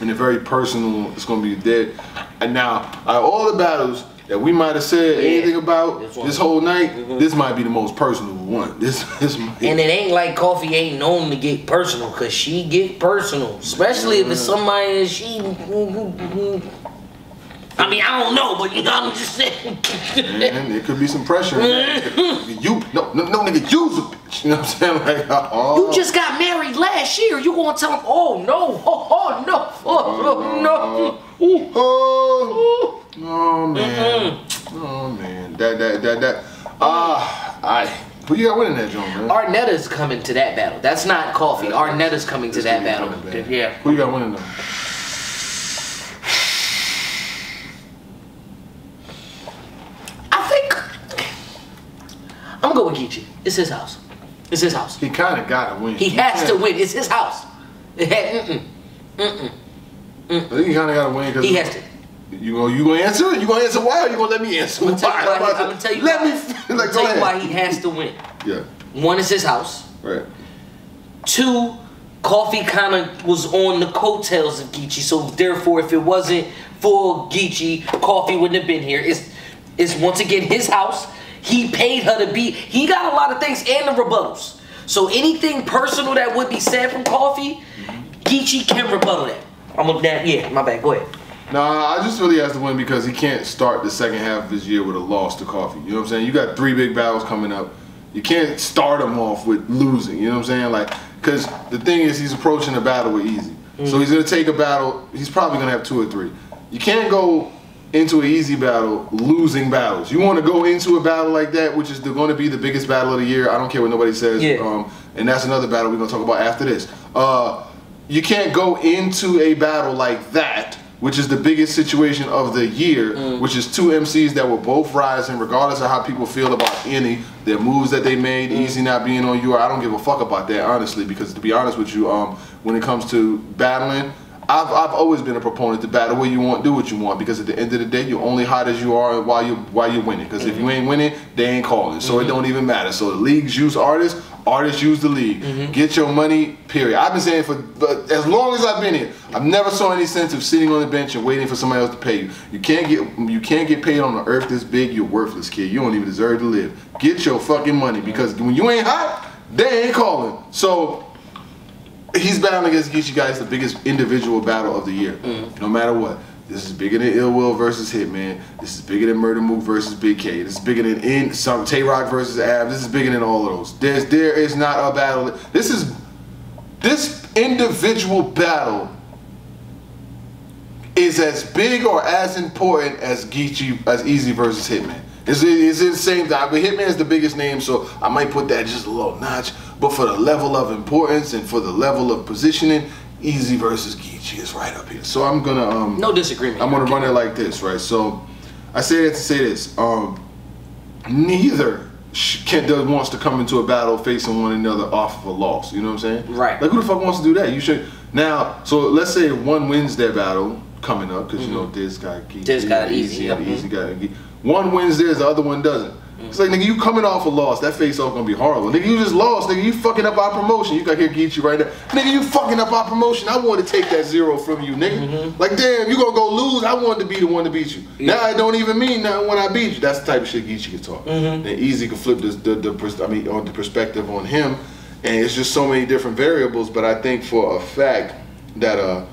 Speaker 3: and a very personal. It's gonna be dead. And now, out of all the battles that we might have said
Speaker 5: Yeah.
Speaker 3: anything about
Speaker 5: This
Speaker 3: this, whole night, this might be the most personal one. This. Might,
Speaker 5: And it ain't like Coffee ain't known to get personal, cause she get personal, especially if it's mm. somebody that she. I mean, I don't know, but you know, I'm just saying.
Speaker 3: Man, there could be some pressure. you no, no, no, nigga, use a bitch. You know what I'm saying? Like, oh.
Speaker 5: You just got married last year. You gonna tell him? Oh no! Oh, oh no! Oh, no! Ooh.
Speaker 3: Uh, oh, uh, uh, oh man, oh man, that that that that. Ah, I. Who you got winning that joint, man?
Speaker 5: Arnetta's coming to that battle. That's not Coffee. Arnetta's coming to
Speaker 3: This
Speaker 5: that battle.
Speaker 3: coming.
Speaker 5: Yeah.
Speaker 3: Who you got winning though?
Speaker 5: I think I'm gonna go with Geechi. It's his house. It's his house.
Speaker 3: He kind of got to win.
Speaker 5: He has to
Speaker 3: can't-
Speaker 5: win. It's his house. It had, mm-mm.
Speaker 3: I think he kind of got to win because
Speaker 5: He has to.
Speaker 3: You gonna you gonna answer? You gonna answer why? Or you gonna let me answer?
Speaker 5: I'm gonna tell you why.
Speaker 3: I'm
Speaker 5: He, I'm gonna tell you
Speaker 3: Let
Speaker 5: why.
Speaker 3: me. Like, go
Speaker 5: tell you why he has to win.
Speaker 3: Yeah.
Speaker 5: One is his house.
Speaker 3: Right.
Speaker 5: Two, Coffee kind of was on the coattails of Geechi, so therefore, if it wasn't for Geechi, Coffee wouldn't have been here. It's it's once again his house. He paid her to be. He got a lot of things and the rebuttals. So anything personal that would be said from Coffee, Geechi can rebuttal that. I'm gonna. Yeah, my bad. Go ahead.
Speaker 3: Nah, I just really has to win because he can't start the second half of his year with a loss to Coffee. You know what I'm saying? You got three big battles coming up. You can't start him off with losing. You know what I'm saying? Like, because the thing is, he's approaching the battle with easy. So he's gonna take a battle. He's probably gonna have two or three. You can't go into an easy battle losing battles. You want to go into a battle like that, which is going to be the biggest battle of the year. I don't care what nobody says.
Speaker 5: Yeah.
Speaker 3: Um, and that's another battle we're gonna talk about after this. Uh, you can't go into a battle like that, which is the biggest situation of the year,
Speaker 5: Mm.
Speaker 3: which is two MCs that were both rising, regardless of how people feel about any their moves that they made.
Speaker 5: Mm.
Speaker 3: Easy not being on you, I don't give a fuck about that honestly, because to be honest with you, um, when it comes to battling. I've, I've always been a proponent to battle where you want, do what you want, because at the end of the day, you're only hot as you are while you while you're winning. Because if you ain't winning, they ain't calling, so it don't even matter. So the leagues use artists, artists use the league. Mm-hmm. Get your money, period. I've been saying for but as long as I've been here, I've never saw any sense of sitting on the bench and waiting for somebody else to pay you. You can't get you can't get paid on an earth this big. You're worthless, kid. You don't even deserve to live. Get your fucking money because when you ain't hot, they ain't calling. So he's battling against Geechi Gotti the biggest individual battle of the year. Mm-hmm. No matter what. This is bigger than Ill Will versus Hitman. This is bigger than Murda Mook versus Bigg K. This is bigger than in some Tay Roc versus Ave. This is bigger than all of those. There's there is not a battle. This is this individual battle is as big or as important as Geechi as Easy versus Hitman. It's, it's the same thing. But Hitman is the biggest name, so I might put that just a little notch. But for the level of importance and for the level of positioning, Easy versus Geechi is right up here. So I'm gonna um
Speaker 5: No disagreement.
Speaker 3: I'm gonna run it like this, right? So I say that to say this. Um, neither can does wants to come into a battle facing one another off of a loss. You know what I'm saying?
Speaker 5: Right.
Speaker 3: Like who the fuck wants to do that? You should now. So let's say one wins their battle coming up because you know this guy, Geechi,
Speaker 5: This guy easy,
Speaker 3: easy,
Speaker 5: yep.
Speaker 3: the easy guy. Ge- One wins theirs, the other one doesn't. It's like nigga, you coming off a loss. That face off gonna be horrible. Nigga, you just lost. Nigga, you fucking up our promotion. You got here Geechi right now. Nigga, you fucking up our promotion. I wanted to take that zero from you, nigga.
Speaker 5: Mm-hmm.
Speaker 3: Like damn, you gonna go lose. I wanted to be the one to beat you. Now it don't even mean nothing when I beat you. That's the type of shit Geechi can talk.
Speaker 5: Mm-hmm.
Speaker 3: And Easy can flip this, the the I mean on the perspective on him, and it's just so many different variables. But I think for a fact that uh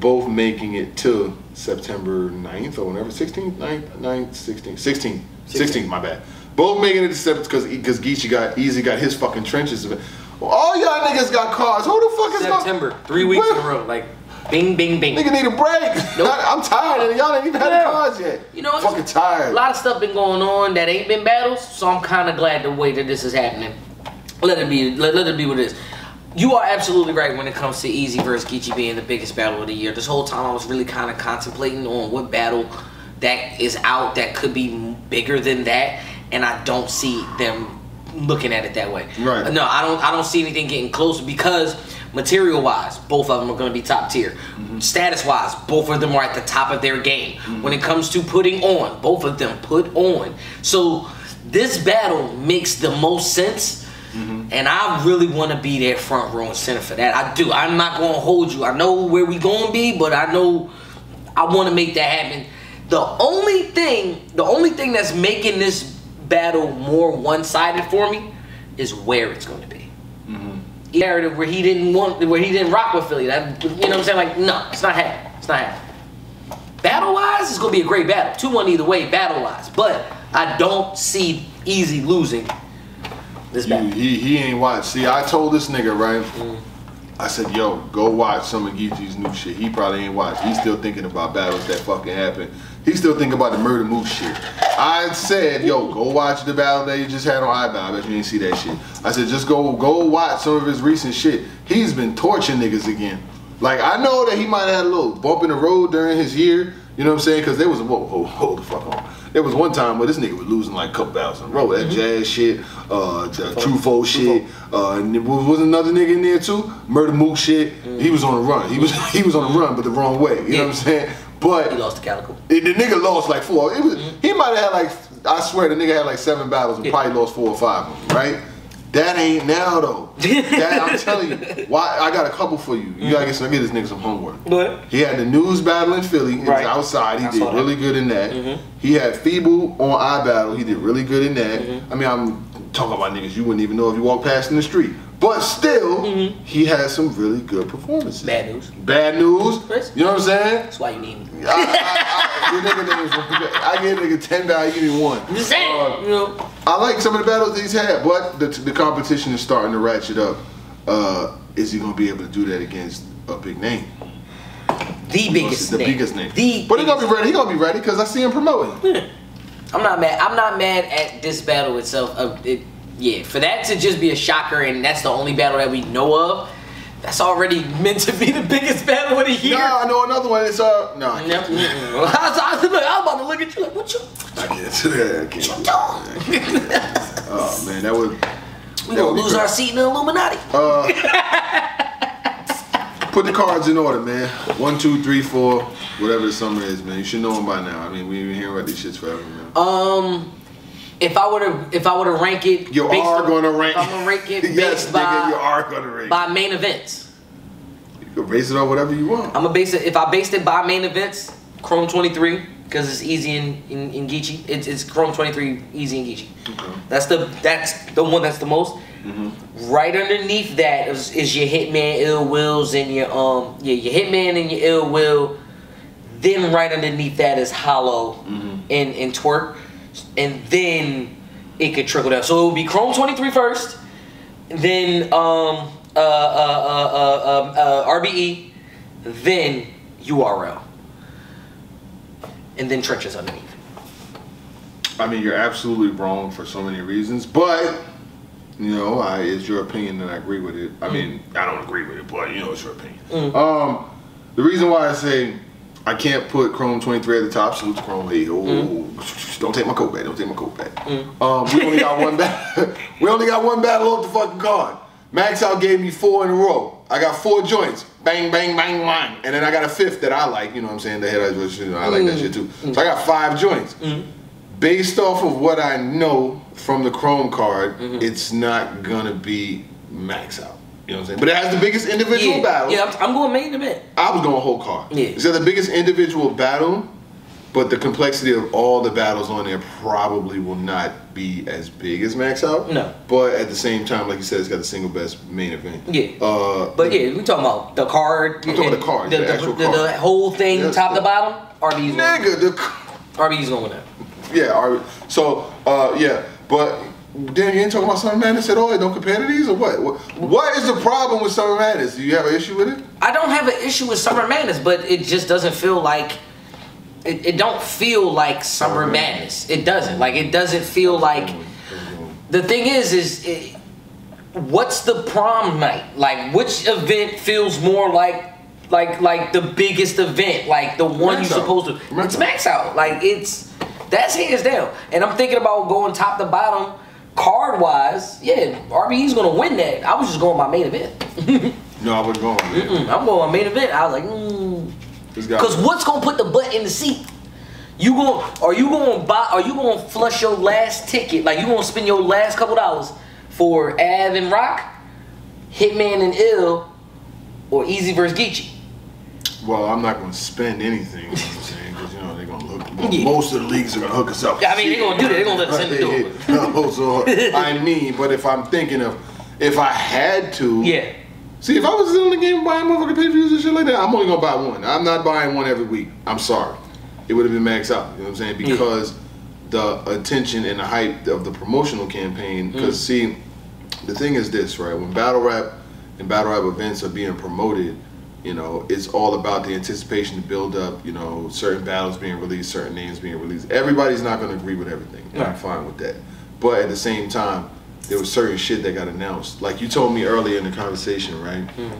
Speaker 3: both making it to September 9th or whenever 16th, 9th, 9th, 16th, 16th, 16th, my bad. Both making it to because because Geechi got easy got his fucking trenches of it. All y'all niggas got cars. Who the fuck is
Speaker 5: September, three weeks in a row. Like, bing, bing, bing.
Speaker 3: Nigga need a break.
Speaker 5: Nope.
Speaker 3: I'm tired and y'all ain't even had
Speaker 5: Yeah.
Speaker 3: the cars yet.
Speaker 5: You know,
Speaker 3: I'm
Speaker 5: fucking
Speaker 3: tired.
Speaker 5: A lot of stuff been going on that ain't been battles, so I'm kind of glad the way that this is happening. Let it be. Let, let it be what it is. You are absolutely right when it comes to Easy versus Geechi being the biggest battle of the year. This whole time I was really kind of contemplating on what battle that is out that could be bigger than that, and I don't see them looking at it that way.
Speaker 3: Right.
Speaker 5: No, I don't. I don't see anything getting close because material wise, both of them are going to be top tier. Mm-hmm. Status wise, both of them are at the top of their game. Mm-hmm. When it comes to putting on, both of them put on. So this battle makes the most sense. Mm-hmm. And I really want to be there front row and center for that. I do. I'm not going to hold you. I know where we going to be, but I know I want to make that happen. The only thing, the only thing that's making this battle more one-sided for me is where it's going to be. Narrative where he didn't want, where he didn't rock with Philly. That you know what I'm saying? Like, no, it's not happening. It's not happening. Battle-wise, it's gonna be a great battle. Two-one either way, battle-wise. But I don't see Easy losing this
Speaker 3: He,
Speaker 5: battle.
Speaker 3: he, he ain't watched. See, I told this nigga, right?
Speaker 5: Mm.
Speaker 3: I said, yo, go watch some of Geechi's new shit. He probably ain't watched. He's still thinking about battles that fucking happened. He's still thinking about the Murda Mook shit. I said, yo, go watch the battle that he just had on iBow. I bet you didn't see that shit. I said, just go go watch some of his recent shit. He's been torching niggas again. Like, I know that he might have had a little bump in the road during his year. You know what I'm saying? Because there was, whoa, hold, hold the fuck on. There was one time where this nigga was losing like a couple battles in a row. That jazz shit, uh, Trufo shit, uh, and there was another nigga in there too. Murda Mook shit. He was on the run. He was he was on the run, but the wrong way. You know what I'm saying? But
Speaker 5: He lost to Calicoe.
Speaker 3: the, the nigga lost like four. It was, mm-hmm. He might have had like, I swear, the nigga had like seven battles and
Speaker 5: Yeah.
Speaker 3: probably lost four or five of them, right? That ain't now though. that, I'm telling you, why I got a couple for you. You gotta get mm-hmm. some, get this nigga some homework.
Speaker 5: What?
Speaker 3: He had the news battle in Philly. It was
Speaker 5: Right.
Speaker 3: outside. He
Speaker 5: I
Speaker 3: did
Speaker 5: that.
Speaker 3: really good in that. Mm-hmm. He had Feeble on iBattle. He did really good in that. I mean, I'm talking about niggas you wouldn't even know if you walked past in the street. But still, he had some really good performances.
Speaker 5: Bad news.
Speaker 3: Bad news. You know what I'm saying?
Speaker 5: That's why you need me.
Speaker 3: I, I, I, your nigga names- I give nigga ten battles, you give me one.
Speaker 5: Just saying.
Speaker 3: Uh,
Speaker 5: you know.
Speaker 3: I like some of the battles that he's had, but the, the competition is starting to ratchet up. Uh, is he gonna be able to do that against a big name?
Speaker 5: The biggest
Speaker 3: the
Speaker 5: name.
Speaker 3: biggest name.
Speaker 5: The
Speaker 3: but he gonna be ready. He gonna be ready because I see him promoting.
Speaker 5: I'm not mad. I'm not mad at this battle itself. Uh, it, yeah, for that to just be a shocker and that's the only battle that we know of, that's already meant to be the biggest battle of the year.
Speaker 3: No, I know another one. It's uh no. I,
Speaker 5: no. I, was, I, was, I was about to look at you like, what you,
Speaker 3: I can't do that. I can't. do that. Oh man, that would
Speaker 5: we
Speaker 3: That
Speaker 5: gonna lose our seat in the Illuminati.
Speaker 3: Put the cards in order, man. One, two, three, four, whatever the summer is, man. You should know them by now. I mean, we've been hearing about these shits forever, man.
Speaker 5: Um, if I were to, if I were to rank it,
Speaker 3: you are
Speaker 5: on-
Speaker 3: gonna rank.
Speaker 5: I'm gonna rank it
Speaker 3: yes,
Speaker 5: based
Speaker 3: nigga,
Speaker 5: by
Speaker 3: you are gonna rank.
Speaker 5: by main events.
Speaker 3: You can base it on whatever you want.
Speaker 5: I'm gonna base it. If I based it by main events, Chrome 23 because it's easy in in, in Geechi. It's, it's Chrome 23 easy in Geechi.
Speaker 3: Okay.
Speaker 5: That's the that's the one that's the most. Right underneath that is, is your Hitman Ill Wills and your um yeah your Hitman and your Ill Will. Then right underneath that is Hollow and and Twork, and then it could trickle down. So it would be Chrome 23 first, then um uh uh uh uh, um, uh RBE, then URL, and then trenches underneath.
Speaker 3: I mean, you're absolutely wrong for so many reasons, but you know, I, it's your opinion and I agree with it. I mm. mean, I don't agree with it, but you know, it's your opinion. Mm. Um, the reason why I say I can't put Chrome 23 at the top, salute to Chrome. Hey, oh, mm. don't take my coat back. Don't take my coat back. Um, we only got one battle. we only got one battle off the fucking card. Max out gave me four in a row. I got four joints. Bang, bang, bang, bang. And then I got a fifth that I like. You know what I'm saying? The head you know, I like that shit too. So I got five joints based off of what I know from the Chrome card,
Speaker 5: Mm-hmm.
Speaker 3: it's not gonna be max out. You know what I'm saying? But it has the biggest individual
Speaker 5: Yeah,
Speaker 3: battle.
Speaker 5: yeah, I'm, I'm going main event.
Speaker 3: I was going whole card.
Speaker 5: Yeah.
Speaker 3: It's got the biggest individual battle, but the complexity of all the battles on there probably will not be as big as max out.
Speaker 5: No.
Speaker 3: But at the same time, like you said, it's got the single best main event.
Speaker 5: Yeah.
Speaker 3: Uh,
Speaker 5: But yeah, we talking about the card.
Speaker 3: Talking about the card,
Speaker 5: the,
Speaker 3: the
Speaker 5: the,
Speaker 3: actual
Speaker 5: the-
Speaker 3: card.
Speaker 5: the whole thing,
Speaker 3: Yes.
Speaker 5: top to bottom. RB's going.
Speaker 3: nigga, the.
Speaker 5: RB's going with that.
Speaker 3: Yeah, all right. so uh, yeah, but Damn, you ain't talking about Summer Madness at all? Don't compare to these or what? What, what is the problem with Summer Madness? Do you have an issue with it?
Speaker 5: I don't have an issue with Summer Madness, but it just doesn't feel like it, it don't feel like Summer
Speaker 3: Summer
Speaker 5: Madness. It doesn't. Like it doesn't feel like the thing is is it, what's the prom night? Like which event feels more like like like the biggest event, like the one
Speaker 3: Max
Speaker 5: you're
Speaker 3: Out.
Speaker 5: supposed to
Speaker 3: Max
Speaker 5: It's
Speaker 3: Out.
Speaker 5: max out. Like it's that's hands down. And I'm thinking about going top to bottom card wise. Yeah, RBE's gonna win that. I was just going by main event.
Speaker 3: No, I wasn't going.
Speaker 5: Mm, I'm going my main event. I was like, mm. Cause what's gonna put the butt in the seat? You going are you gonna buy are you gonna flush your last ticket? Like you gonna spend your last couple dollars for Ave and Roc, Hitman and Ill, or Easy versus Geechi?
Speaker 3: Well, I'm not going to spend anything.
Speaker 5: Yeah.
Speaker 3: Most of the leagues are going to hook us up.
Speaker 5: Yeah, I mean, they're gonna do that. They're gonna let us in the door.
Speaker 3: door. so, I mean, but if I'm thinking of, if I had to,
Speaker 5: Yeah.
Speaker 3: See, if I was in the game buying motherfucking pay-per-views and shit like that, I'm only gonna buy one. I'm not buying one every week. I'm sorry. It would have been maxed out. You know what I'm saying? Because the attention and the hype of the promotional campaign. Mm. Because see, the thing is this, right? When battle rap and battle rap events are being promoted, you know, it's all about the anticipation to build up. You know, certain battles being released, certain names being released. Everybody's not gonna agree with everything. and I'm fine with that. But at the same time, there was certain shit that got announced. Like you told me earlier in the conversation, right? Hmm.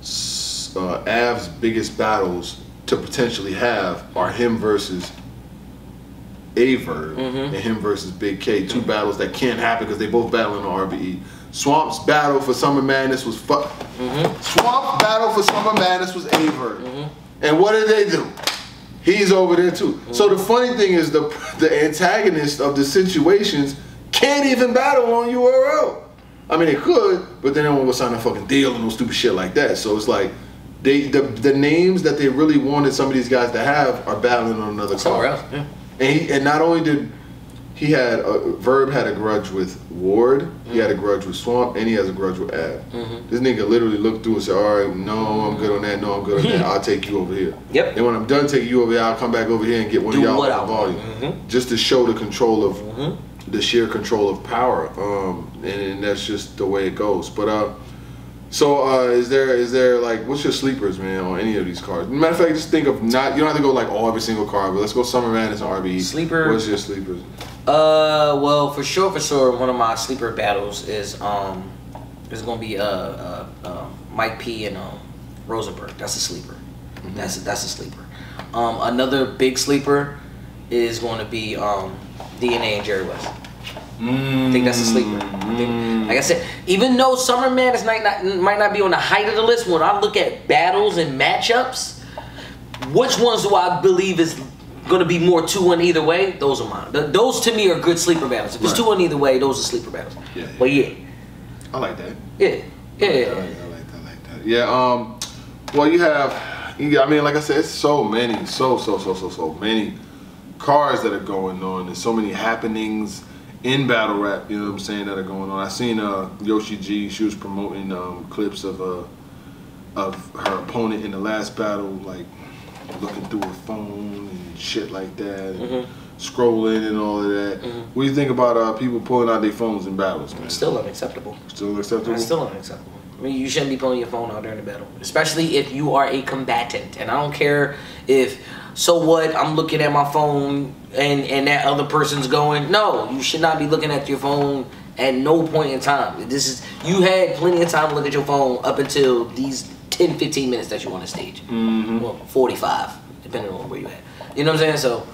Speaker 3: S- Uh, Ave's biggest battles to potentially have are him versus Aver mm-hmm. and him versus Bigg K. 2 mm-hmm. battles that can't happen because they both battle in the RBE. Swamp's battle for Summer Madness was fuck. Mm-hmm. Swamp battle for Summer Madness was Aver. Mm-hmm. And what did they do? He's over there too. Mm-hmm. So the funny thing is the the antagonist of the situations can't even battle on URL. I mean they could, but then they won't sign a fucking deal and no stupid shit like that. So it's like they the the names that they really wanted some of these guys to have are battling on another card.
Speaker 5: Yeah.
Speaker 3: And he, and not only did he had a, Verb had a grudge with Ward, he had a grudge with Swamp, and he has a grudge with Ave. This nigga literally looked through and said, "All right, no, I'm good on that. No, I'm good on that. I'll take you over here."
Speaker 5: Yep.
Speaker 3: And when I'm done taking you over here, I'll come back over here and get one
Speaker 5: Do
Speaker 3: of y'all
Speaker 5: what I
Speaker 3: volume, just to show the control of the sheer control of power. Um, and, and that's just the way it goes. But uh. So uh, is there is there like what's your sleepers, man, on any of these cards? Matter of fact, just think of not you don't have to go like all every single card, but let's go Summer Madness and RBE.
Speaker 5: Sleeper-
Speaker 3: What's your sleepers?
Speaker 5: Uh, well, for sure, for sure, one of my sleeper battles is um, is gonna be uh, uh, uh Mike P and um Rosenberg. That's a sleeper. That's a, that's a sleeper. Um, another big sleeper is going to be um DNA and Jerry Wess. I think that's a sleeper. I think- like I said, even though Summer Madness might not might not be on the height of the list, when I look at battles and matchups, which ones do I believe is going to be more two one either way? Those are mine. Th- those to me are good sleeper battles. If it's two one either way, those are sleeper battles.
Speaker 3: Yeah, yeah.
Speaker 5: But yeah,
Speaker 3: I like that.
Speaker 5: yeah, yeah.
Speaker 3: I like that. I like that. I like that. Yeah. Um. Well, you have. You I mean, like I said, it's so many, so so so so so many cars that are going on, and so many happenings in battle rap. You know what I'm saying that are going on. I seen uh Yoshi G. She was promoting um clips of uh of her opponent in the last battle, like looking through her phone and shit like that, and scrolling and all of that. What do you think about uh people pulling out their phones in battles, man?
Speaker 5: Still unacceptable.
Speaker 3: Still acceptable?
Speaker 5: It's still unacceptable. I mean, you shouldn't be pulling your phone out during the battle, especially if you are a combatant. And I don't care if so what I'm looking at my phone and and that other person's going. No, you should not be looking at your phone at no point in time. This is you had plenty of time to look at your phone up until these 10, 15 minutes that you on the stage. Mm-hmm. Well, 45, depending on where you at. You know what I'm saying? So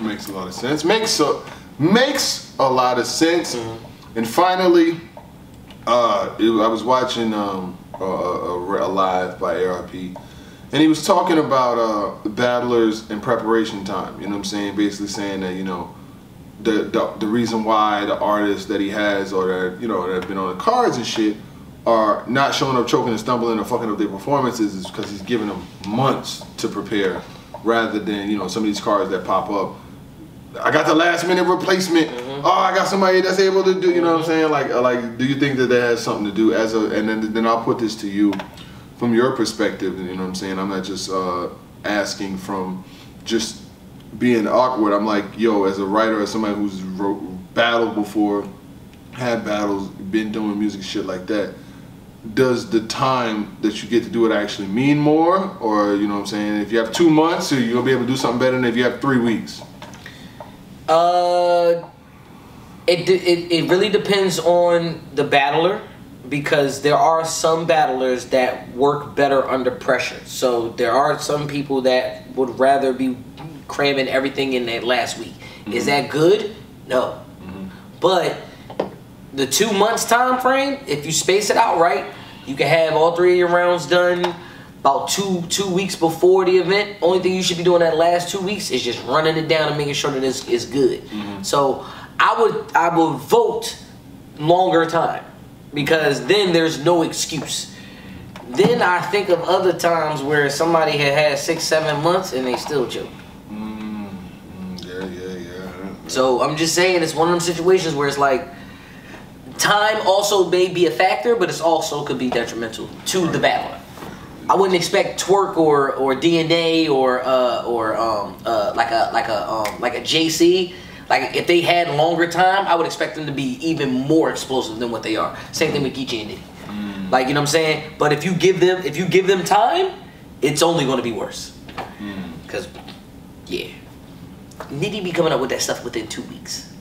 Speaker 3: Makes a lot of sense. Makes a makes a lot of sense.
Speaker 5: Mm-hmm.
Speaker 3: And finally, uh, it- I was watching um, a, a, a live by ARP, and he was talking about uh, the battlers in preparation time. You know what I'm saying? Basically saying that you know the the, the reason why the artists that he has or that you know that have been on the cards and shit are not showing up choking and stumbling or fucking up their performances is because he's giving them months to prepare rather than you know some of these cards that pop up I got the last minute replacement. Oh, I got somebody that's able to do. You know what I'm saying? Like, uh, like, do you think that that has something to do as a? And then, then I'll put this to you, from your perspective. You know what I'm saying? I'm not just uh, asking from just being awkward. I'm like, yo, as a writer, as somebody who's wrote, battled before, had battles, been doing music shit like that. Does the time that you get to do it actually mean more, or you know what I'm saying? If you have two months, are you gonna be able to do something better than if you have three weeks?
Speaker 5: Uh, it, it it really depends on the battler because there are some battlers that work better under pressure. So there are some people that would rather be cramming everything in that last week. Is that good? No. But the two months time frame, if you space it out right, you can have all three of your rounds done about two two weeks before the event. Only thing you should be doing that last two weeks is just running it down and making sure that it's, it's good. So I would I would vote longer time because then there's no excuse. Then I think of other times where somebody had had six seven months and they still choke.
Speaker 3: Mm, yeah, yeah, yeah.
Speaker 5: So I'm just saying it's one of them situations where it's like time also may be a factor, but it's also could be detrimental to the battler. I wouldn't expect Twork or or DNA or uh, or um, uh, like a like a um, like a JC. Like if they had longer time, I would expect them to be even more explosive than what they are. Same thing with Geechi and Nitty. Like you know what I'm saying. But if you give them if you give them time, it's only going to be worse. Cause yeah, Nitty be coming up with that stuff within two weeks.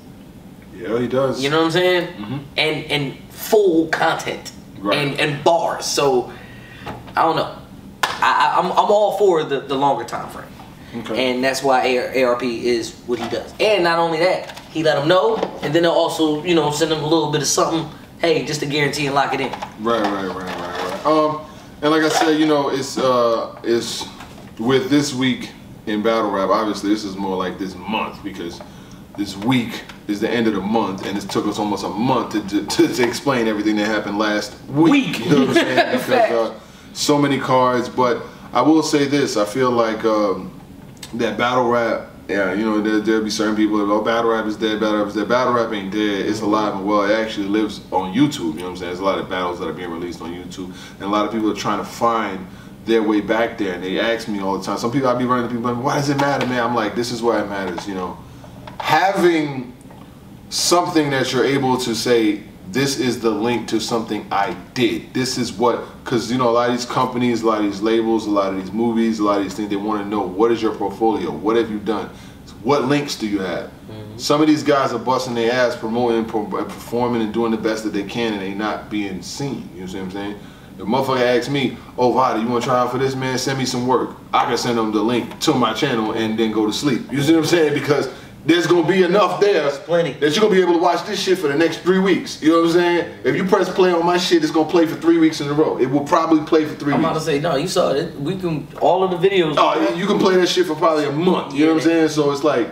Speaker 3: Yeah, he does.
Speaker 5: You know what I'm saying? And and full content
Speaker 3: Right.
Speaker 5: and and bars. So I don't know. I, I'm all for the the longer time frame.
Speaker 3: Okay.
Speaker 5: And that's why ARP is what he does. And not only that, he let them know, and then they'll also, you know, send them a little bit of something, hey, just to guarantee and lock it in.
Speaker 3: Right, right, right, right, right. Um, and like I said, you know, it's uh, it's with this week in battle rap. Obviously, this is more like this month because this week is the end of the month, and it took us almost a month to to, to explain everything that happened last week.
Speaker 5: Week.
Speaker 3: You know what I'm saying? Because uh, so many cards. But I will say this: I feel like um, that battle rap. Yeah, you know, there, there'll be certain people that, oh, battle rap is dead, battle rap is dead. Battle rap ain't dead. It's alive and well. It actually lives on YouTube. You know what I'm saying? There's a lot of battles that are being released on YouTube. And a lot of people are trying to find their way back there. And they ask me all the time. Some people, I'll be running to people, like, why does it matter, man? I'm like, this is why it matters, you know. Having something that you're able to say this is the link to something I did. This is what because you know a lot of these companies, a lot of these labels, a lot of these movies, a lot of these things they want to know what is your portfolio, what have you done, what links do you have. Mm-hmm. Some of these guys are busting their ass promoting, pro- performing, and doing the best that they can, and they not being seen. You know what I'm saying? A motherfucker asks me, "Oh, Vada, you want to try out for this, man? Send me some work." I can send them the link to my channel and then go to sleep. You see what I'm saying? Because there's gonna be enough there
Speaker 5: plenty.
Speaker 3: that you're gonna be able to watch this shit for the next three weeks. You know what I'm saying? If you press play on my shit, it's gonna play for three weeks in a row. It will probably play for 3
Speaker 5: I'm about to say, no, you saw it. We can all of the videos.
Speaker 3: Oh, you can play that shit for probably a month. You know what I'm saying? So it's like,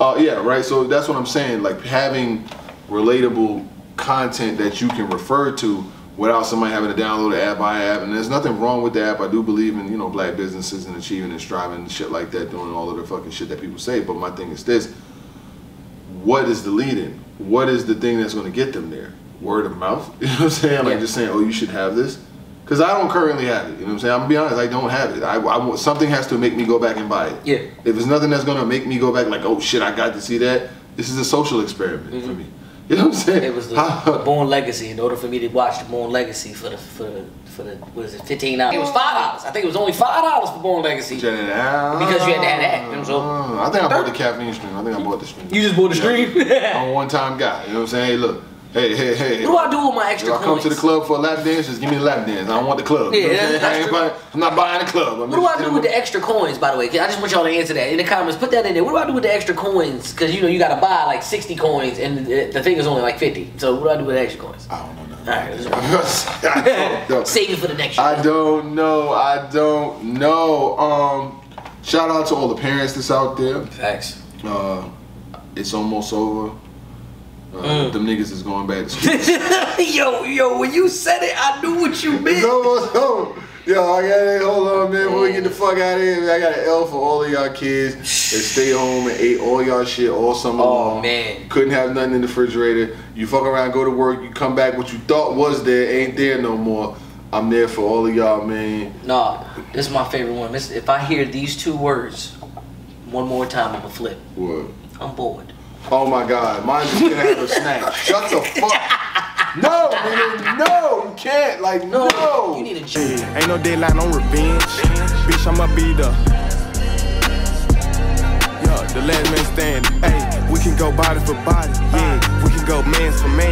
Speaker 3: uh, yeah, right. So that's what I'm saying. Like having relatable content that you can refer to without somebody having to download the app by app. And there's nothing wrong with the app. I do believe in you know black businesses and achieving and striving and shit like that, doing all of the fucking shit that people say. But my thing is this: what is the lead in? What is the thing that's going to get them there? Word of mouth? You know what I'm saying? Like
Speaker 5: Yeah.
Speaker 3: just saying, oh, you should have this. Because I don't currently have it. You know what I'm saying? I'm gonna be honest, I don't have it. I, I something has to make me go back and buy it.
Speaker 5: Yeah.
Speaker 3: If it's nothing that's gonna make me go back, like, oh shit, I got to see that. This is a social experiment for me. You know what I'm saying?
Speaker 5: Mm-hmm. It was the, the Born Legacy. In order for me to watch the Born Legacy for the for the for the what is it, fifteen dollars? It was five dollars. I think it was only five dollars for Born Legacy.
Speaker 3: Because
Speaker 5: Because you had to have that, you know, so-
Speaker 3: I think I bought the caffeine stream. I think I bought the stream.
Speaker 5: You just bought the stream?
Speaker 3: I'm a one time guy. You know what I'm saying? Hey, look. Hey, hey, hey.
Speaker 5: What do I do with my
Speaker 3: If
Speaker 5: extra
Speaker 3: I come to the club for a lap dance, just give me the lap dance. I don't want the club.
Speaker 5: Yeah,
Speaker 3: You know I'm
Speaker 5: that's-
Speaker 3: saying? I ain't
Speaker 5: that's
Speaker 3: buying, I'm not buying the club. I'm
Speaker 5: What do I
Speaker 3: just-
Speaker 5: do with the extra coins, by the way? I just want y'all to answer that in the comments. Put that in there. What do I do with the extra coins? Because you know you got to buy like sixty coins, and the, the thing is only like fifty. So what do I do with the extra coins?
Speaker 3: I don't know. Nothing.
Speaker 5: All right,
Speaker 3: I don't know.
Speaker 5: Save it for the next year.
Speaker 3: I don't know. I don't know. Um, shout out to all the parents that's out there.
Speaker 5: Facts.
Speaker 3: Uh, it's almost over. Uh,
Speaker 5: Mm.
Speaker 3: Them niggas is going back to school.
Speaker 5: yo, yo, when you said it, I knew what you
Speaker 3: it's
Speaker 5: meant.
Speaker 3: almost over. Yo, I got it. hold on, man. Before we get the fuck out of here, I got an L for all of y'all kids that stay home and ate all y'all shit all summer
Speaker 5: Oh,
Speaker 3: long.
Speaker 5: man.
Speaker 3: couldn't have nothing in the refrigerator. You fuck around, go to work, you come back, what you thought was there ain't there no more. I'm there for all of y'all, man.
Speaker 5: Nah, this is my favorite one. This, if I hear these two words one more time, I'm gonna flip.
Speaker 3: What?
Speaker 5: I'm bored.
Speaker 3: Oh my God, mine just gonna have a snack. Shut the fuck. No, nigga, no, you can't. Like, no. no.
Speaker 5: You need a. Yeah,
Speaker 4: ain't no deadline on revenge. Bitch, I'ma be the. Yeah, the last man standing. Hey, we can go body for body. Yeah, we can go man for man.